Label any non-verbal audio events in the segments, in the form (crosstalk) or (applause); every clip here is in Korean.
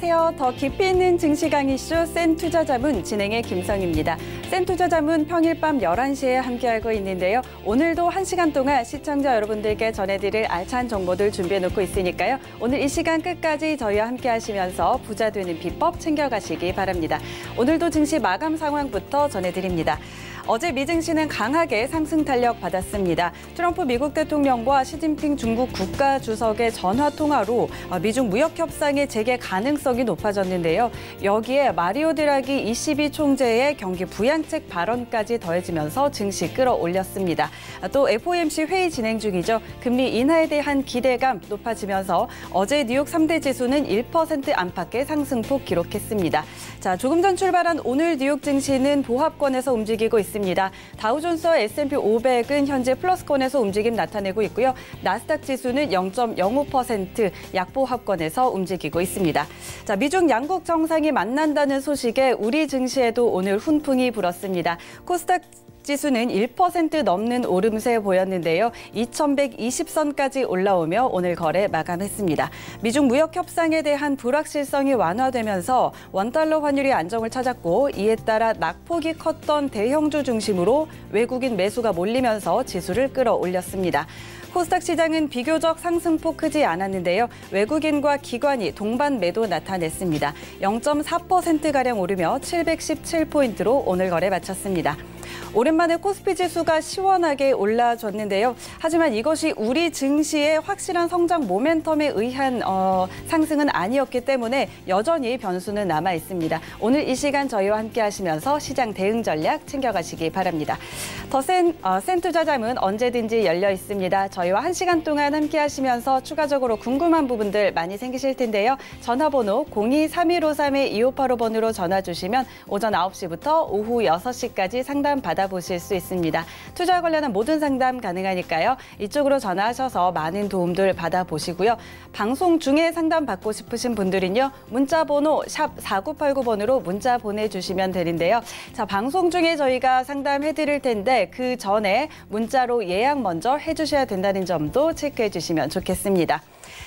안녕하세요. 더 깊이 있는 증시 강의쇼 센 투자 자문 진행의 김성입니다. 센 투자 자문 평일 밤 11시에 함께하고 있는데요. 오늘도 1시간 동안 시청자 여러분들께 전해드릴 알찬 정보들 준비해 놓고 있으니까요. 오늘 이 시간 끝까지 저희와 함께 하시면서 부자 되는 비법 챙겨가시기 바랍니다. 오늘도 증시 마감 상황부터 전해드립니다. 어제 미증시는 강하게 상승 탄력 받았습니다. 트럼프 미국 대통령과 시진핑 중국 국가 주석의 전화 통화로 미중 무역 협상의 재개 가능성이 높아졌는데요. 여기에 마리오 드라기 ECB 총재의 경기 부양책 발언까지 더해지면서 증시 끌어올렸습니다. 또 FOMC 회의 진행 중이죠. 금리 인하에 대한 기대감 높아지면서 어제 뉴욕 3대 지수는 1% 안팎의 상승폭 기록했습니다. 자, 조금 전 출발한 오늘 뉴욕 증시는 보합권에서 움직이고 있습니다. 있습니다. 다우존스와 S&P 500은 현재 플러스권에서 움직임 나타내고 있고요. 나스닥 지수는 0.05% 약보합권에서 움직이고 있습니다. 자, 미중 양국 정상이 만난다는 소식에 우리 증시에도 오늘 훈풍이 불었습니다. 코스닥 지수는 1% 넘는 오름세 보였는데요. 2120선까지 올라오며 오늘 거래 마감했습니다. 미중 무역 협상에 대한 불확실성이 완화되면서 원달러 환율이 안정을 찾았고 이에 따라 낙폭이 컸던 대형주 중심으로 외국인 매수가 몰리면서 지수를 끌어올렸습니다. 코스닥 시장은 비교적 상승폭 크지 않았는데요. 외국인과 기관이 동반 매도 나타냈습니다. 0.4%가량 오르며 717포인트로 오늘 거래 마쳤습니다. 오랜만에 코스피 지수가 시원하게 올라줬는데요. 하지만 이것이 우리 증시의 확실한 성장 모멘텀에 의한 어, 상승은 아니었기 때문에 여전히 변수는 남아 있습니다. 오늘 이 시간 저희와 함께 하시면서 시장 대응 전략 챙겨가시기 바랍니다. 더센 어, 센 투자자문 언제든지 열려 있습니다. 저희와 한 시간 동안 함께 하시면서 추가적으로 궁금한 부분들 많이 생기실 텐데요. 전화번호 023153-2585번으로 전화 주시면 오전 9시부터 오후 6시까지 상담 받아 받아보실 수 있습니다. 투자 관련한 모든 상담 가능하니까요. 이쪽으로 전화하셔서 많은 도움들 받아보시고요. 방송 중에 상담 받고 싶으신 분들은요. 문자 번호 샵 4989번으로 문자 보내주시면 되는데요. 자, 방송 중에 저희가 상담해 드릴 텐데 그 전에 문자로 예약 먼저 해주셔야 된다는 점도 체크해 주시면 좋겠습니다.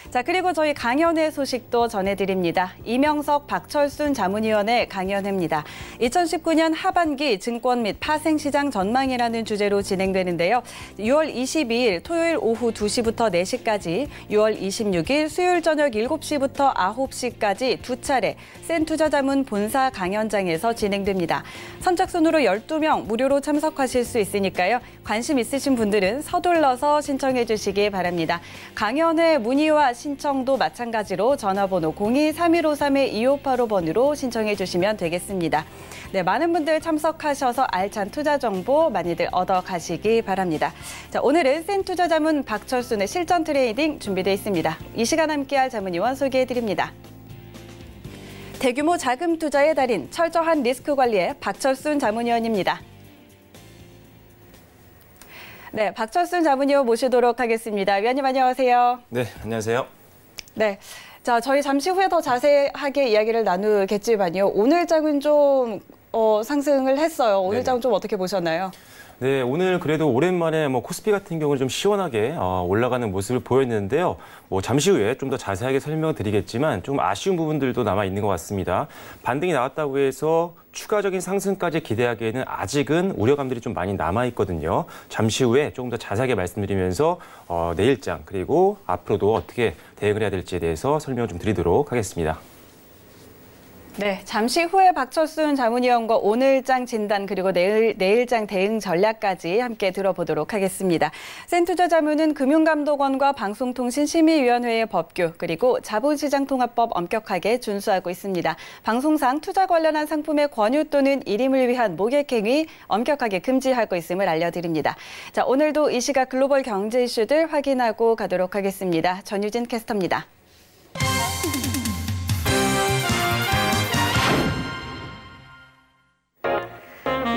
자, 그리고 저희 강연회 소식도 전해드립니다. 이명석 박철순 자문위원의 강연회입니다. 2019년 하반기 증권 및 파생시장 전망이라는 주제로 진행되는데요. 6월 22일 토요일 오후 2시부터 4시까지, 6월 26일 수요일 저녁 7시부터 9시까지 두 차례 센투자자문 본사 강연장에서 진행됩니다. 선착순으로 12명 무료로 참석하실 수 있으니까요. 관심 있으신 분들은 서둘러서 신청해 주시기 바랍니다. 강연회 문의와 신청도 마찬가지로 전화번호 02-3153-2585번으로 신청해 주시면 되겠습니다. 네, 많은 분들 참석하셔서 알찬 투자 정보 많이들 얻어 가시기 바랍니다. 자, 오늘은 센 투자 자문 박철순의 실전 트레이딩 준비되어 있습니다. 이 시간 함께할 자문위원 소개해 드립니다. 대규모 자금 투자의 달인 철저한 리스크 관리의 박철순 자문위원입니다. 네, 박철순 자문위원 모시도록 하겠습니다. 위원님 안녕하세요. 네, 안녕하세요. 네. 자, 저희 잠시 후에 더 자세하게 이야기를 나누겠지만요. 오늘 장은 좀 어, 상승을 했어요. 오늘 장은 좀 어떻게 보셨나요? 네, 오늘 그래도 오랜만에 뭐 코스피 같은 경우는 좀 시원하게 어, 올라가는 모습을 보였는데요. 뭐 잠시 후에 좀 더 자세하게 설명드리겠지만 좀 아쉬운 부분들도 남아 있는 것 같습니다. 반등이 나왔다고 해서 추가적인 상승까지 기대하기에는 아직은 우려감들이 좀 많이 남아 있거든요. 잠시 후에 조금 더 자세하게 말씀드리면서 어, 내일장 그리고 앞으로도 어떻게 대응을 해야 될지에 대해서 설명을 좀 드리도록 하겠습니다. 네, 잠시 후에 박철순 자문위원과 오늘장 진단 그리고 내일, 내일장 대응 전략까지 함께 들어보도록 하겠습니다. 센투자 자문은 금융감독원과 방송통신심의위원회의 법규 그리고 자본시장통합법 엄격하게 준수하고 있습니다. 방송상 투자 관련한 상품의 권유 또는 일임을 위한 모객행위 엄격하게 금지하고 있음을 알려드립니다. 자, 오늘도 이 시각 글로벌 경제 이슈들 확인하고 가도록 하겠습니다. 전유진 캐스터입니다.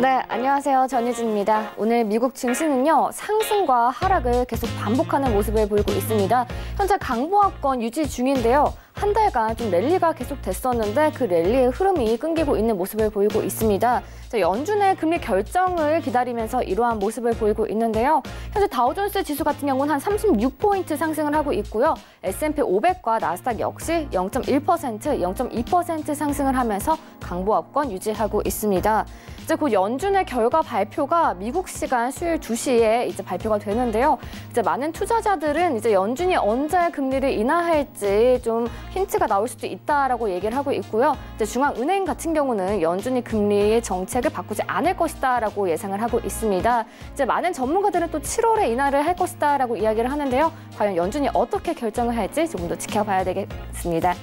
네, 안녕하세요. 전유진입니다. 오늘 미국 증시는요, 상승과 하락을 계속 반복하는 모습을 보이고 있습니다. 현재 강보합권 유지 중인데요. 한 달간 좀 랠리가 계속 됐었는데 그 랠리의 흐름이 끊기고 있는 모습을 보이고 있습니다. 자, 연준의 금리 결정을 기다리면서 이러한 모습을 보이고 있는데요. 현재 다우존스 지수 같은 경우는 한 36포인트 상승을 하고 있고요. S&P 500과 나스닥 역시 0.1%, 0.2% 상승을 하면서 강보합권 유지하고 있습니다. 이제 곧 연준의 결과 발표가 미국 시간 수요일 2시에 이제 발표가 되는데요. 이제 많은 투자자들은 이제 연준이 언제 금리를 인하할지 좀 힌트가 나올 수도 있다라고 얘기를 하고 있고요. 이제 중앙은행 같은 경우는 연준이 금리의 정책을 바꾸지 않을 것이다라고 예상을 하고 있습니다. 이제 많은 전문가들은 또 7월에 인하를 할 것이다라고 이야기를 하는데요. 과연 연준이 어떻게 결정을 할지 조금 더 지켜봐야 되겠습니다.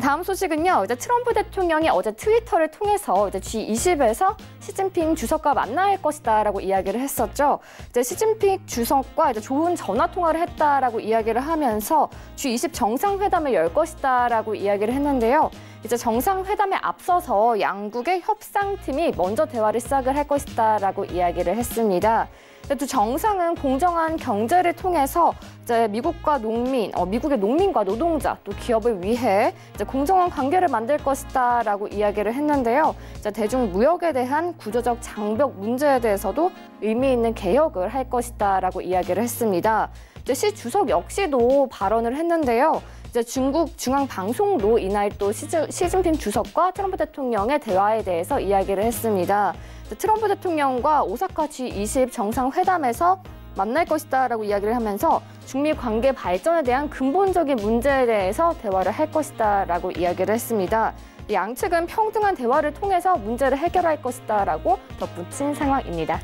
다음 소식은요. 이제 트럼프 대통령이 어제 트위터를 통해서 이제 G20에서 시진핑 주석과 만날 것이다라고 이야기를 했었죠. 이제 시진핑 주석과 이제 좋은 전화 통화를 했다라고 이야기를 하면서 G20 정상회담을 열 것이다라고 이야기를 했는데요. 이제 정상회담에 앞서서 양국의 협상팀이 먼저 대화를 시작을 할 것이다라고 이야기를 했습니다. 또 정상은 공정한 경제를 통해서 이제 미국과 농민, 어, 미국의 농민과 노동자 또 기업을 위해 이제 공정한 관계를 만들 것이다라고 이야기를 했는데요. 이제 대중 무역에 대한 구조적 장벽 문제에 대해서도 의미 있는 개혁을 할 것이다라고 이야기를 했습니다. 이제 시 주석 역시도 발언을 했는데요. 이제 중국 중앙 방송도 이날 또 시진, 시진핑 주석과 트럼프 대통령의 대화에 대해서 이야기를 했습니다. 트럼프 대통령과 오사카 G20 정상회담에서 만날 것이다라고 이야기를 하면서 중미 관계 발전에 대한 근본적인 문제에 대해서 대화를 할 것이다라고 이야기를 했습니다. 양측은 평등한 대화를 통해서 문제를 해결할 것이다라고 덧붙인 상황입니다.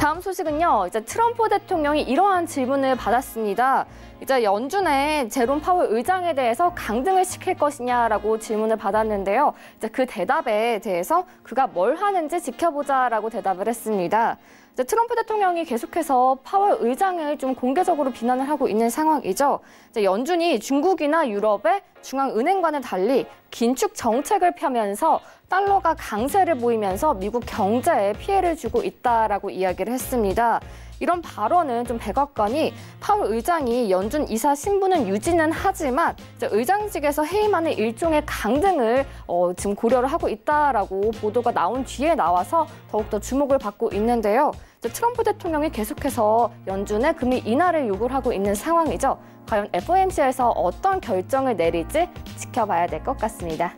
다음 소식은요. 이제 트럼프 대통령이 이러한 질문을 받았습니다. 이제 연준의 제롬 파월 의장에 대해서 강등을 시킬 것이냐라고 질문을 받았는데요. 이제 그 대답에 대해서 그가 뭘 하는지 지켜보자라고 대답을 했습니다. 트럼프 대통령이 계속해서 파월 의장을 좀 공개적으로 비난을 하고 있는 상황이죠. 이제 연준이 중국이나 유럽의 중앙은행과는 달리 긴축 정책을 펴면서 달러가 강세를 보이면서 미국 경제에 피해를 주고 있다라고 이야기를 했습니다. 이런 발언은 좀 백악관이 파월 의장이 연준 이사 신분은 유지는 하지만 의장직에서 해임하는 일종의 강등을 어, 지금 고려를 하고 있다라고 보도가 나온 뒤에 나와서 더욱더 주목을 받고 있는데요. 트럼프 대통령이 계속해서 연준의 금리 인하를 요구를 하고 있는 상황이죠. 과연 FOMC에서 어떤 결정을 내릴지 지켜봐야 될 것 같습니다.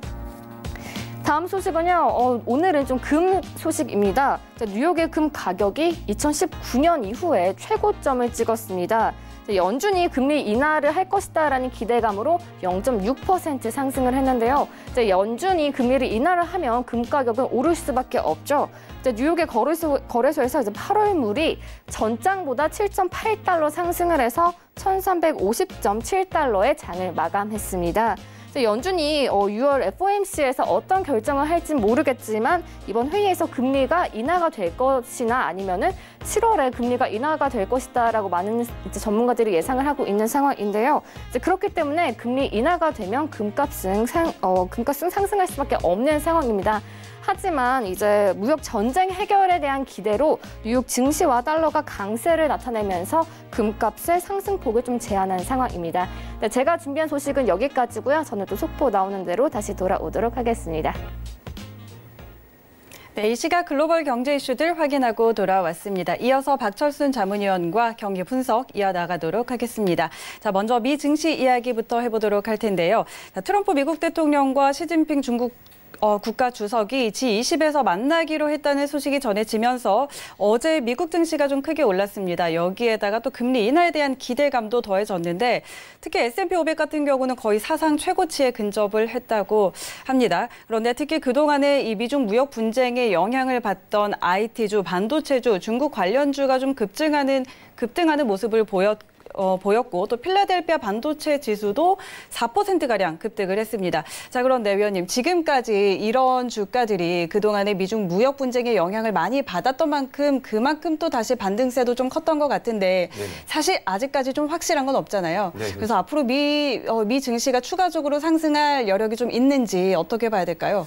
다음 소식은요. 어, 오늘은 좀 금 소식입니다. 뉴욕의 금 가격이 2019년 이후에 최고점을 찍었습니다. 연준이 금리 인하를 할 것이다라는 기대감으로 0.6% 상승을 했는데요. 연준이 금리를 인하를 하면 금 가격은 오를 수밖에 없죠. 뉴욕의 거래소, 거래소에서 이제 8월 물이 전장보다 7.8달러 상승을 해서 1,350.7달러의 장을 마감했습니다. 연준이 6월 어, FOMC에서 어떤 결정을 할지 모르겠지만 이번 회의에서 금리가 인하가 될 것이나 아니면은 7월에 금리가 인하가 될 것이다라고 많은 전문가들이 예상을 하고 있는 상황인데요. 그렇기 때문에 금리 인하가 되면 금값은 상, 어, 금값은 상승할 수밖에 없는 상황입니다. 하지만 이제 무역 전쟁 해결에 대한 기대로 뉴욕 증시와 달러가 강세를 나타내면서 금값의 상승폭을 좀 제한한 상황입니다. 네, 제가 준비한 소식은 여기까지고요. 저는 또 속보 나오는 대로 다시 돌아오도록 하겠습니다. 네, 이 시각 글로벌 경제 이슈들 확인하고 돌아왔습니다. 이어서 박철순 자문위원과 경기 분석 이어나가도록 하겠습니다. 자, 먼저 미 증시 이야기부터 해보도록 할 텐데요. 자, 트럼프 미국 대통령과 시진핑 중국 어, 국가 주석이 G20에서 만나기로 했다는 소식이 전해지면서 어제 미국 증시가 좀 크게 올랐습니다. 여기에다가 또 금리 인하에 대한 기대감도 더해졌는데 특히 S&P 500 같은 경우는 거의 사상 최고치에 근접을 했다고 합니다. 그런데 특히 그동안의 이 미중 무역 분쟁에 영향을 받던 IT주, 반도체주, 중국 관련주가 좀 급증하는 급등하는 모습을 보였 어, 보였고 또 필라델피아 반도체 지수도 4%가량 급등을 했습니다. 자, 그런데 위원님 지금까지 이런 주가들이 그동안의 미중 무역 분쟁의 영향을 많이 받았던 만큼 그만큼 또 다시 반등세도 좀 컸던 것 같은데 네네. 사실 아직까지 좀 확실한 건 없잖아요. 네. 그래서 앞으로 미, 어, 미 증시가 추가적으로 상승할 여력이 좀 있는지 어떻게 봐야 될까요?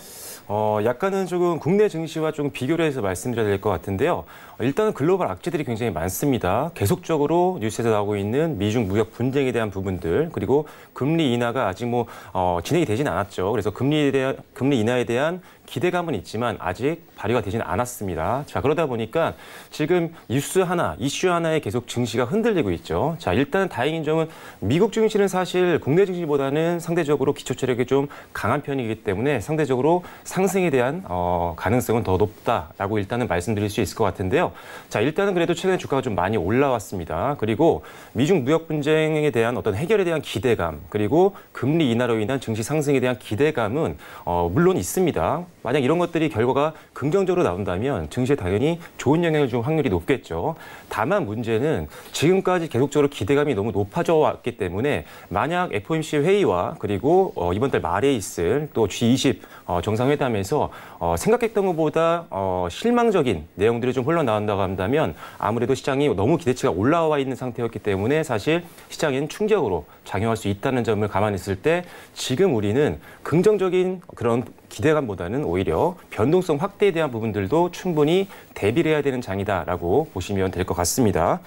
어, 약간은 조금 국내 증시와 좀 비교를 해서 말씀드려야 될 것 같은데요. 어, 일단은 글로벌 악재들이 굉장히 많습니다. 계속적으로 뉴스에서 나오고 있는 미중 무역 분쟁에 대한 부분들 그리고 금리 인하가 아직 뭐 어, 진행이 되진 않았죠. 그래서 금리에 대한 금리 인하에 대한 기대감은 있지만 아직 발휘가 되지는 않았습니다. 자 그러다 보니까 지금 뉴스 하나, 이슈 하나에 계속 증시가 흔들리고 있죠. 자 일단 다행인 점은 미국 증시는 사실 국내 증시보다는 상대적으로 기초 체력이 좀 강한 편이기 때문에 상대적으로 상승에 대한 어, 가능성은 더 높다라고 일단은 말씀드릴 수 있을 것 같은데요. 자 일단은 그래도 최근에 주가가 좀 많이 올라왔습니다. 그리고 미중 무역 분쟁에 대한 어떤 해결에 대한 기대감 그리고 금리 인하로 인한 증시 상승에 대한 기대감은 어, 물론 있습니다. 만약 이런 것들이 결과가 긍정적으로 나온다면 증시에 당연히 좋은 영향을 줄 확률이 높겠죠. 다만 문제는 지금까지 계속적으로 기대감이 너무 높아져 왔기 때문에 만약 FOMC 회의와 그리고 어, 이번 달 말에 있을 또 G20 어, 정상회담에서 어, 생각했던 것보다 어, 실망적인 내용들이 좀 흘러나온다고 한다면 아무래도 시장이 너무 기대치가 올라와 있는 상태였기 때문에 사실 시장엔 충격으로 작용할 수 있다는 점을 감안했을 때 지금 우리는 긍정적인 그런 기대감보다는 오히려 변동성 확대에 대한 부분들도 충분히 대비를 해야 되는 장이다라고 보시면 될 것 같습니다.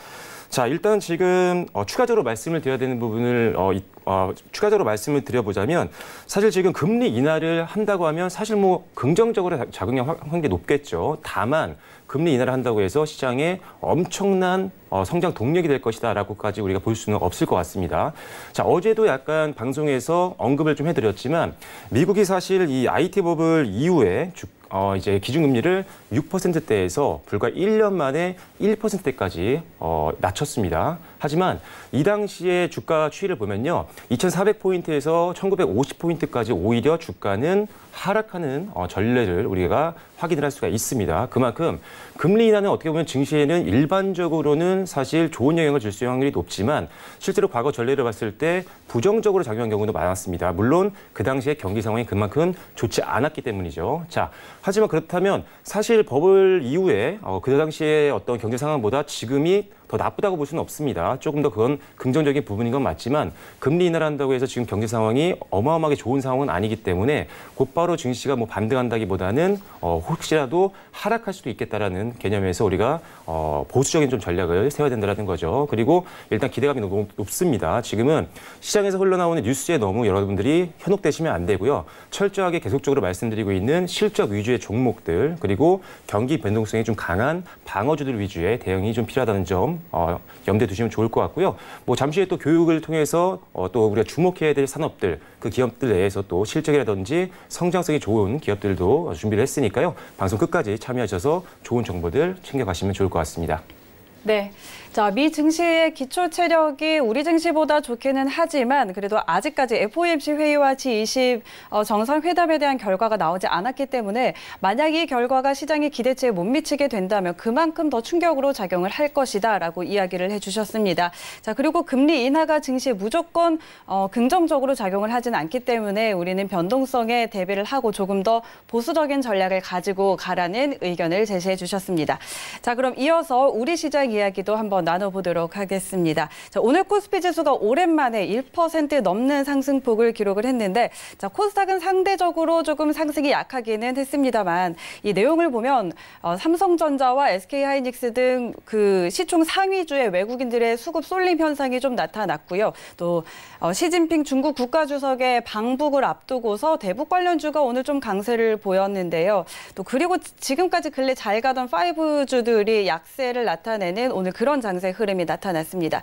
자, 일단 지금 어, 추가적으로 말씀을 드려야 되는 부분을 어, 이, 어, 추가적으로 말씀을 드려보자면 사실 지금 금리 인하를 한다고 하면 사실 뭐 긍정적으로 자- 작용할 확- 확률이 높겠죠. 다만 금리 인하를 한다고 해서 시장에 엄청난 어, 성장 동력이 될 것이다라고까지 우리가 볼 수는 없을 것 같습니다. 자, 어제도 약간 방송에서 언급을 좀 해드렸지만 미국이 사실 이 IT 버블 이후에 주, 어, 이제 기준금리를 6%대에서 불과 1년 만에 1%대까지 어, 낮췄습니다. 하지만 이 당시의 주가 추이를 보면요. 2,400포인트에서 1,950포인트까지 오히려 주가는 하락하는 어, 전례를 우리가 확인을 할 수가 있습니다. 그만큼 금리 인하는 어떻게 보면 증시에는 일반적으로는 사실 좋은 영향을 줄 수 있는 확률이 높지만 실제로 과거 전례를 봤을 때 부정적으로 작용한 경우도 많았습니다. 물론 그 당시에 경기 상황이 그만큼 좋지 않았기 때문이죠. 자, 하지만 그렇다면 사실 버블 이후에 어, 그 당시에 어떤 경제 상황보다 지금이 더 나쁘다고 볼 수는 없습니다. 조금 더 그건 긍정적인 부분인 건 맞지만 금리 인하를 한다고 해서 지금 경제 상황이 어마어마하게 좋은 상황은 아니기 때문에 곧바로 증시가 뭐 반등한다기보다는 어, 혹시라도 하락할 수도 있겠다라는 개념에서 우리가 어, 보수적인 좀 전략을 세워야 된다는 거죠. 그리고 일단 기대감이 너무 높습니다. 지금은 시장에서 흘러나오는 뉴스에 너무 여러분들이 현혹되시면 안 되고요. 철저하게 계속적으로 말씀드리고 있는 실적 위주의 종목들 그리고 경기 변동성이 좀 강한 방어주들 위주의 대응이 좀 필요하다는 점 어, 염두에 두시면 좋을 것 같고요. 뭐 잠시 후에 또 교육을 통해서 어, 또 우리가 주목해야 될 산업들 그 기업들 내에서 또 실적이라든지 성장성이 좋은 기업들도 준비를 했으니까요. 방송 끝까지 참여하셔서 좋은 정보들 챙겨가시면 좋을 것 같습니다. 네. 자, 미 증시의 기초 체력이 우리 증시보다 좋기는 하지만 그래도 아직까지 FOMC 회의와 G20 어, 정상회담에 대한 결과가 나오지 않았기 때문에 만약 이 결과가 시장의 기대치에 못 미치게 된다면 그만큼 더 충격으로 작용을 할 것이다라고 이야기를 해주셨습니다. 자, 그리고 금리 인하가 증시에 무조건 어, 긍정적으로 작용을 하진 않기 때문에 우리는 변동성에 대비를 하고 조금 더 보수적인 전략을 가지고 가라는 의견을 제시해 주셨습니다. 자, 그럼 이어서 우리 시장 이야기도 한번 나눠보도록 하겠습니다. 자, 오늘 코스피 지수가 오랜만에 1% 넘는 상승폭을 기록을 했는데, 자, 코스닥은 상대적으로 조금 상승이 약하기는 했습니다만, 이 내용을 보면 어, 삼성전자와 SK하이닉스 등 그 시총 상위주의 외국인들의 수급 쏠림 현상이 좀 나타났고요. 또 어, 시진핑 중국 국가주석의 방북을 앞두고서 대북 관련주가 오늘 좀 강세를 보였는데요. 또 그리고 지금까지 근래 잘 가던 파이브주들이 약세를 나타내는 오늘 그런 장세 흐름이 나타났습니다.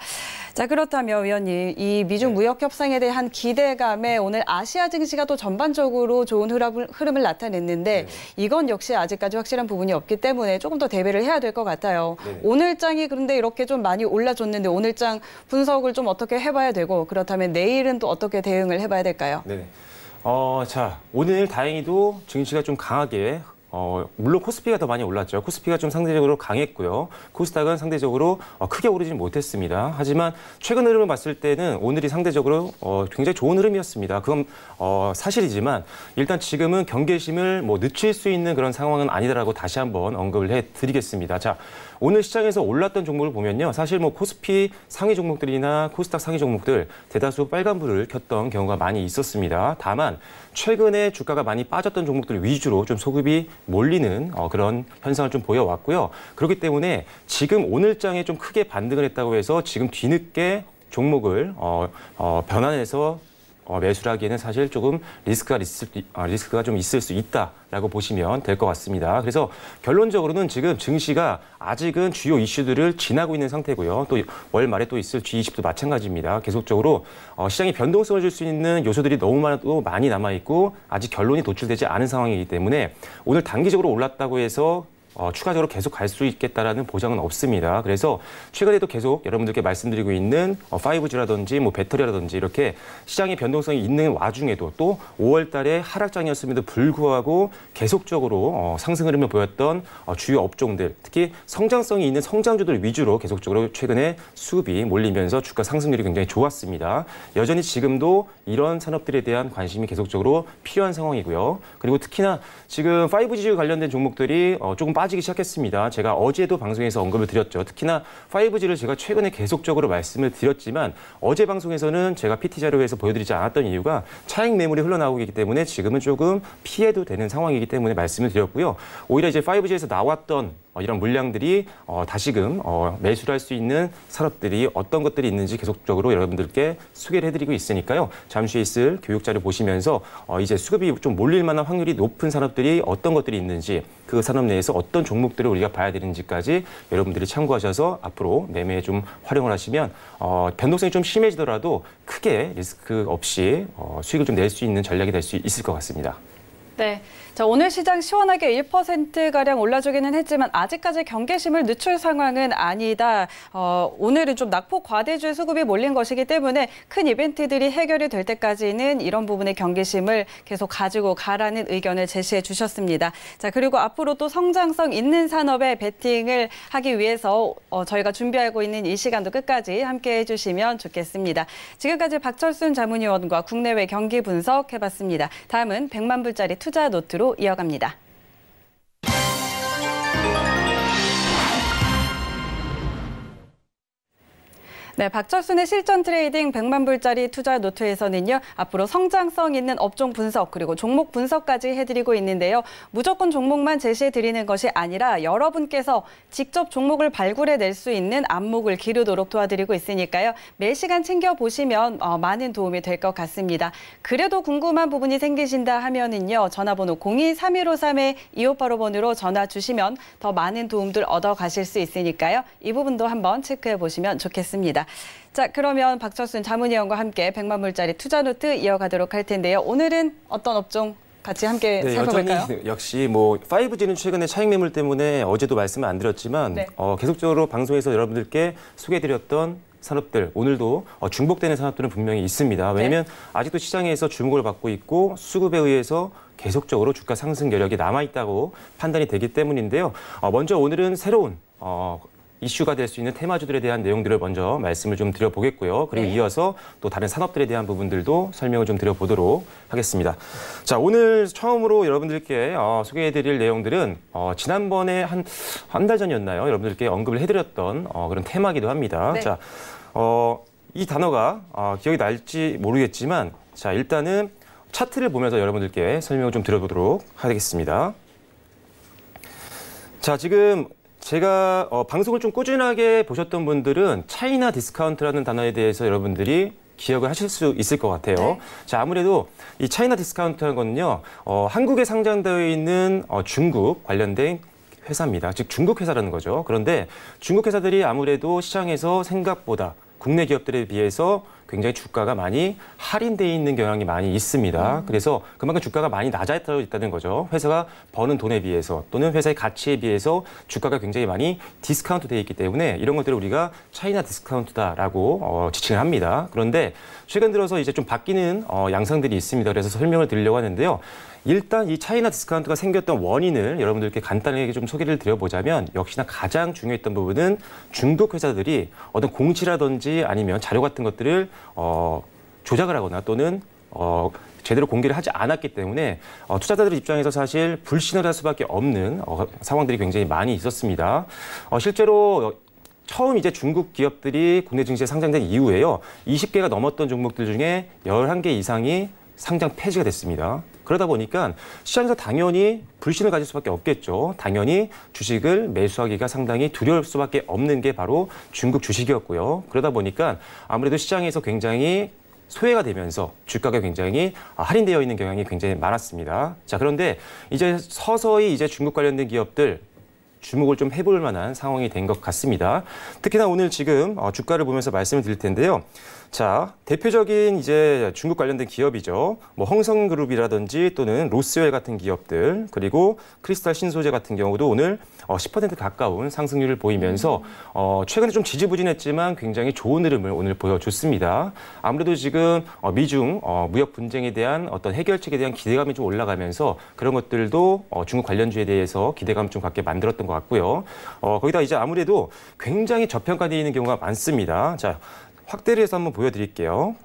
자 그렇다면 위원님 이 미중 무역 협상에 대한 기대감에 오늘 아시아 증시가 또 전반적으로 좋은 흐름을, 흐름을 나타냈는데 이건 역시 아직까지 확실한 부분이 없기 때문에 조금 더 대비를 해야 될 것 같아요. 네. 오늘 장이 그런데 이렇게 좀 많이 올라줬는데 오늘 장 분석을 좀 어떻게 해봐야 되고 그렇다면 내일은 또 어떻게 대응을 해봐야 될까요? 네. 어, 자, 오늘 다행히도 증시가 좀 강하게 어, 물론 코스피가 더 많이 올랐죠. 코스피가 좀 상대적으로 강했고요. 코스닥은 상대적으로 어, 크게 오르지는 못했습니다. 하지만 최근 흐름을 봤을 때는 오늘이 상대적으로 어, 굉장히 좋은 흐름이었습니다. 그건 어, 사실이지만 일단 지금은 경계심을 뭐 늦출 수 있는 그런 상황은 아니다라고 다시 한번 언급을 해드리겠습니다. 자, 오늘 시장에서 올랐던 종목을 보면요. 사실 뭐 코스피 상위 종목들이나 코스닥 상위 종목들 대다수 빨간불을 켰던 경우가 많이 있었습니다. 다만 최근에 주가가 많이 빠졌던 종목들 위주로 좀 소급이 몰리는 어, 그런 현상을 좀 보여왔고요. 그렇기 때문에 지금 오늘장에 좀 크게 반등을 했다고 해서 지금 뒤늦게 종목을 어, 어, 변환해서 어, 매수를 하기에는 사실 조금 리스크가, 있을, 어, 리스크가 좀 있을 수 있다라고 보시면 될 것 같습니다. 그래서 결론적으로는 지금 증시가 아직은 주요 이슈들을 지나고 있는 상태고요. 또 월 말에 또 있을 G20도 마찬가지입니다. 계속적으로 어, 시장이 변동성을 줄 수 있는 요소들이 너무 많아도 많이 남아있고 아직 결론이 도출되지 않은 상황이기 때문에 오늘 단기적으로 올랐다고 해서 어, 추가적으로 계속 갈 수 있겠다라는 보장은 없습니다. 그래서 최근에도 계속 여러분들께 말씀드리고 있는 어, 5G라든지 뭐 배터리라든지 이렇게 시장의 변동성이 있는 와중에도 또 5월 달에 하락장이었음에도 불구하고 계속적으로 어, 상승 흐름을 보였던 어, 주요 업종들, 특히 성장성이 있는 성장주들 위주로 계속적으로 최근에 수급이 몰리면서 주가 상승률이 굉장히 좋았습니다. 여전히 지금도 이런 산업들에 대한 관심이 계속적으로 필요한 상황이고요. 그리고 특히나 지금 5G 관련된 종목들이 어, 조금 빠 지기 시작했습니다. 제가 어제도 방송에서 언급을 드렸죠. 특히나 5G를 제가 최근에 계속적으로 말씀을 드렸지만 어제 방송에서는 제가 PT 자료에서 보여드리지 않았던 이유가 차익 매물이 흘러나오기 때문에 지금은 조금 피해도 되는 상황이기 때문에 말씀을 드렸고요. 오히려 이제 5G에서 나왔던 어, 이런 물량들이 어, 다시금 어, 매수를 할 수 있는 산업들이 어떤 것들이 있는지 계속적으로 여러분들께 소개를 해드리고 있으니까요. 잠시 있을 교육 자료 보시면서 어, 이제 수급이 좀 몰릴 만한 확률이 높은 산업들이 어떤 것들이 있는지 그 산업 내에서 어떤 종목들을 우리가 봐야 되는지까지 여러분들이 참고하셔서 앞으로 매매에 좀 활용을 하시면 어, 변동성이 좀 심해지더라도 크게 리스크 없이 어, 수익을 좀 낼 수 있는 전략이 될 수 있을 것 같습니다. 네. 자, 오늘 시장 시원하게 1%가량 올라주기는 했지만 아직까지 경계심을 늦출 상황은 아니다. 어, 오늘은 좀 낙폭 과대주의 수급이 몰린 것이기 때문에 큰 이벤트들이 해결이 될 때까지는 이런 부분의 경계심을 계속 가지고 가라는 의견을 제시해 주셨습니다. 자, 그리고 앞으로 또 성장성 있는 산업에 베팅을 하기 위해서 어, 저희가 준비하고 있는 이 시간도 끝까지 함께 해주시면 좋겠습니다. 지금까지 박철순 자문위원과 국내외 경기 분석해봤습니다. 다음은 100만 불짜리 투자 노트로 이어갑니다. 네, 박철순의 실전 트레이딩 100만 불짜리 투자 노트에서는요. 앞으로 성장성 있는 업종 분석 그리고 종목 분석까지 해드리고 있는데요. 무조건 종목만 제시해 드리는 것이 아니라 여러분께서 직접 종목을 발굴해 낼 수 있는 안목을 기르도록 도와드리고 있으니까요. 매 시간 챙겨 보시면 어, 많은 도움이 될 것 같습니다. 그래도 궁금한 부분이 생기신다 하면은요. 전화번호 023153-2585번으로 전화 주시면 더 많은 도움들 얻어 가실 수 있으니까요. 이 부분도 한번 체크해 보시면 좋겠습니다. 자, 그러면 박철순 자문위원과 함께 100만 불짜리 투자 노트 이어가도록 할 텐데요. 오늘은 어떤 업종 같이 함께 네, 살펴볼까요? 여전히 역시 뭐 5G는 최근에 차익 매물 때문에 어제도 말씀을 안 드렸지만 네. 어, 계속적으로 방송에서 여러분들께 소개해드렸던 산업들 오늘도 어, 중복되는 산업들은 분명히 있습니다. 왜냐하면 네. 아직도 시장에서 주목을 받고 있고 수급에 의해서 계속적으로 주가 상승 여력이 남아 있다고 판단이 되기 때문인데요. 어, 먼저 오늘은 새로운 어, 이슈가 될 수 있는 테마주들에 대한 내용들을 먼저 말씀을 좀 드려보겠고요. 그리고 네. 이어서 또 다른 산업들에 대한 부분들도 설명을 좀 드려보도록 하겠습니다. 자, 오늘 처음으로 여러분들께 어, 소개해드릴 내용들은 어, 지난번에 한 한 달 전이었나요? 여러분들께 언급을 해드렸던 어, 그런 테마기도 합니다. 네. 자, 어, 이 단어가 어, 기억이 날지 모르겠지만 자, 일단은 차트를 보면서 여러분들께 설명을 좀 드려보도록 하겠습니다. 자, 지금 제가 어, 방송을 좀 꾸준하게 보셨던 분들은 차이나 디스카운트라는 단어에 대해서 여러분들이 기억을 하실 수 있을 것 같아요. 네. 자, 아무래도 이 차이나 디스카운트라는 거는요, 어, 한국에 상장되어 있는 어, 중국 관련된 회사입니다. 즉 중국 회사라는 거죠. 그런데 중국 회사들이 아무래도 시장에서 생각보다 국내 기업들에 비해서 굉장히 주가가 많이 할인돼 있는 경향이 많이 있습니다. 그래서 그만큼 주가가 많이 낮아져 있다는 거죠. 회사가 버는 돈에 비해서 또는 회사의 가치에 비해서 주가가 굉장히 많이 디스카운트 돼 있기 때문에 이런 것들을 우리가 차이나 디스카운트다라고 어, 지칭을 합니다. 그런데 최근 들어서 이제 좀 바뀌는 어, 양상들이 있습니다. 그래서 설명을 드리려고 하는데요. 일단 이 차이나 디스카운트가 생겼던 원인을 여러분들께 간단하게 좀 소개를 드려보자면 역시나 가장 중요했던 부분은 중국 회사들이 어떤 공시라든지 아니면 자료 같은 것들을 어, 조작을 하거나 또는 어, 제대로 공개를 하지 않았기 때문에 어, 투자자들 입장에서 사실 불신을 할 수밖에 없는 어, 상황들이 굉장히 많이 있었습니다. 어, 실제로 처음 이제 중국 기업들이 국내 증시에 상장된 이후에요. 20개가 넘었던 종목들 중에 11개 이상이 상장 폐지가 됐습니다. 그러다 보니까 시장에서 당연히 불신을 가질 수밖에 없겠죠. 당연히 주식을 매수하기가 상당히 두려울 수밖에 없는 게 바로 중국 주식이었고요. 그러다 보니까 아무래도 시장에서 굉장히 소외가 되면서 주가가 굉장히 할인되어 있는 경향이 굉장히 많았습니다. 자, 그런데 이제 서서히 이제 중국 관련된 기업들 주목을 좀 해볼 만한 상황이 된 것 같습니다. 특히나 오늘 지금 어, 주가를 보면서 말씀을 드릴 텐데요. 자, 대표적인 이제 중국 관련된 기업이죠. 뭐 홍성그룹이라든지 또는 로스웰 같은 기업들 그리고 크리스탈 신소재 같은 경우도 오늘 어, 10% 가까운 상승률을 보이면서 어, 최근에 좀 지지부진했지만 굉장히 좋은 흐름을 오늘 보여줬습니다. 아무래도 지금 어, 미중 어, 무역 분쟁에 대한 어떤 해결책에 대한 기대감이 좀 올라가면서 그런 것들도 어, 중국 관련주에 대해서 기대감 좀 갖게 만들었던 것 같고요. 어, 거기다 이제 아무래도 굉장히 저평가되어 있는 경우가 많습니다. 자, 확대를 해서 한번 보여드릴게요.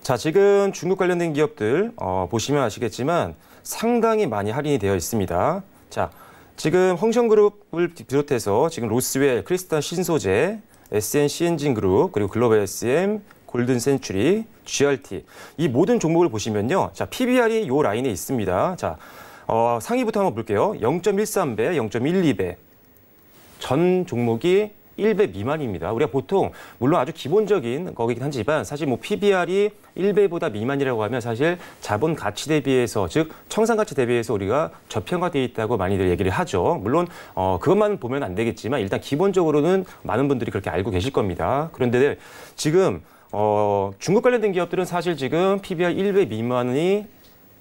자, 지금 중국 관련된 기업들 어, 보시면 아시겠지만 상당히 많이 할인이 되어 있습니다. 자, 지금 홍성그룹을 비롯해서 지금 로스웰, 크리스탈 신소재, SNC엔진그룹, 그리고 글로벌 SM, 골든 센츄리, GRT 이 모든 종목을 보시면요. 자, PBR이 이 라인에 있습니다. 자, 어, 상위부터 한번 볼게요. 0.13배, 0.12배. 전 종목이 1배 미만입니다. 우리가 보통 물론 아주 기본적인 거기긴 하지만 사실 뭐 PBR이 1배보다 미만이라고 하면 사실 자본 가치 대비해서 즉 청산 가치 대비해서 우리가 저평가되어 있다고 많이들 얘기를 하죠. 물론 어 그것만 보면 안 되겠지만 일단 기본적으로는 많은 분들이 그렇게 알고 계실 겁니다. 그런데 지금 어 중국 관련된 기업들은 사실 지금 PBR 1배 미만이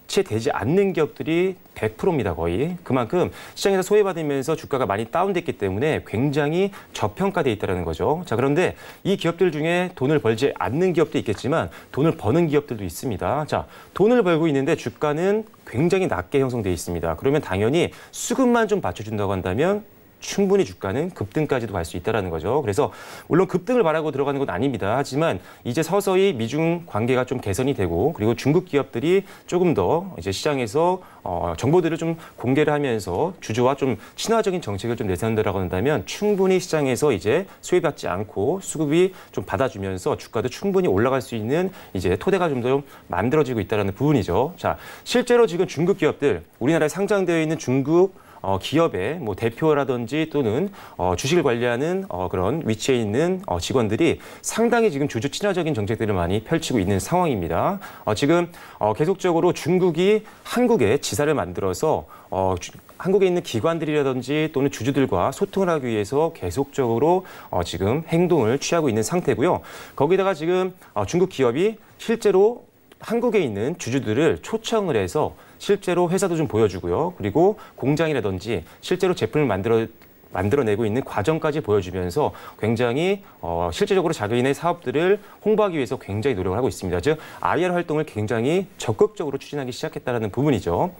채 되지 않는 기업들이 100%입니다, 거의. 그만큼 시장에서 소외받으면서 주가가 많이 다운됐기 때문에 굉장히 저평가돼 있다는 거죠. 자, 그런데 이 기업들 중에 돈을 벌지 않는 기업도 있겠지만 돈을 버는 기업들도 있습니다. 자, 돈을 벌고 있는데 주가는 굉장히 낮게 형성돼 있습니다. 그러면 당연히 수급만 좀 받쳐준다고 한다면 충분히 주가는 급등까지도 갈 수 있다는 거죠. 그래서 물론 급등을 바라고 들어가는 건 아닙니다. 하지만 이제 서서히 미중 관계가 좀 개선이 되고 그리고 중국 기업들이 조금 더 이제 시장에서 어, 정보들을 좀 공개를 하면서 주주와 좀 친화적인 정책을 좀 내세운다라고 한다면 충분히 시장에서 이제 수혜받지 않고 수급이 좀 받아주면서 주가도 충분히 올라갈 수 있는 이제 토대가 좀 더 만들어지고 있다는 부분이죠. 자, 실제로 지금 중국 기업들 우리나라에 상장되어 있는 중국 어, 기업의 뭐 대표라든지 또는 어, 주식을 관리하는 어, 그런 위치에 있는 어, 직원들이 상당히 지금 주주 친화적인 정책들을 많이 펼치고 있는 상황입니다. 어, 지금 어, 계속적으로 중국이 한국에 지사를 만들어서 어, 주, 한국에 있는 기관들이라든지 또는 주주들과 소통을 하기 위해서 계속적으로 어, 지금 행동을 취하고 있는 상태고요. 거기다가 지금 어, 중국 기업이 실제로 한국에 있는 주주들을 초청을 해서 실제로 회사도 좀 보여주고요. 그리고 공장이라든지 실제로 제품을 만들어 만들어내고 있는 과정까지 보여주면서 굉장히 어, 실제적으로 자기네 사업들을 홍보하기 위해서 굉장히 노력을 하고 있습니다. 즉 IR 활동을 굉장히 적극적으로 추진하기 시작했다는 부분이죠.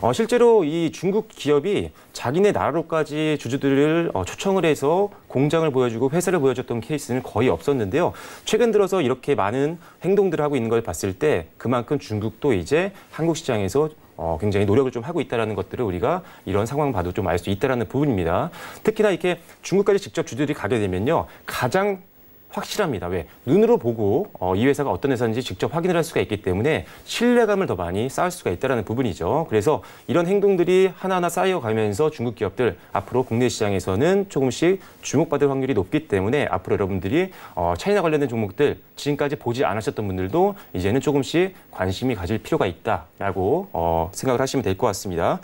어, 실제로 이 중국 기업이 자기네 나라로까지 주주들을 어, 초청을 해서 공장을 보여주고 회사를 보여줬던 케이스는 거의 없었는데요. 최근 들어서 이렇게 많은 행동들을 하고 있는 걸 봤을 때 그만큼 중국도 이제 한국 시장에서 어, 굉장히 노력을 좀 하고 있다는 것들을 우리가 이런 상황 봐도 좀 알 수 있다는 부분입니다. 특히나 이렇게 중국까지 직접 주주들이 가게 되면요. 가장 확실합니다. 왜? 눈으로 보고 어, 이 회사가 어떤 회사인지 직접 확인을 할 수가 있기 때문에 신뢰감을 더 많이 쌓을 수가 있다는 부분이죠. 그래서 이런 행동들이 하나하나 쌓여가면서 중국 기업들 앞으로 국내 시장에서는 조금씩 주목받을 확률이 높기 때문에 앞으로 여러분들이 어, 차이나 관련된 종목들 지금까지 보지 않으셨던 분들도 이제는 조금씩 관심이 가질 필요가 있다라고 어, 생각을 하시면 될 것 같습니다.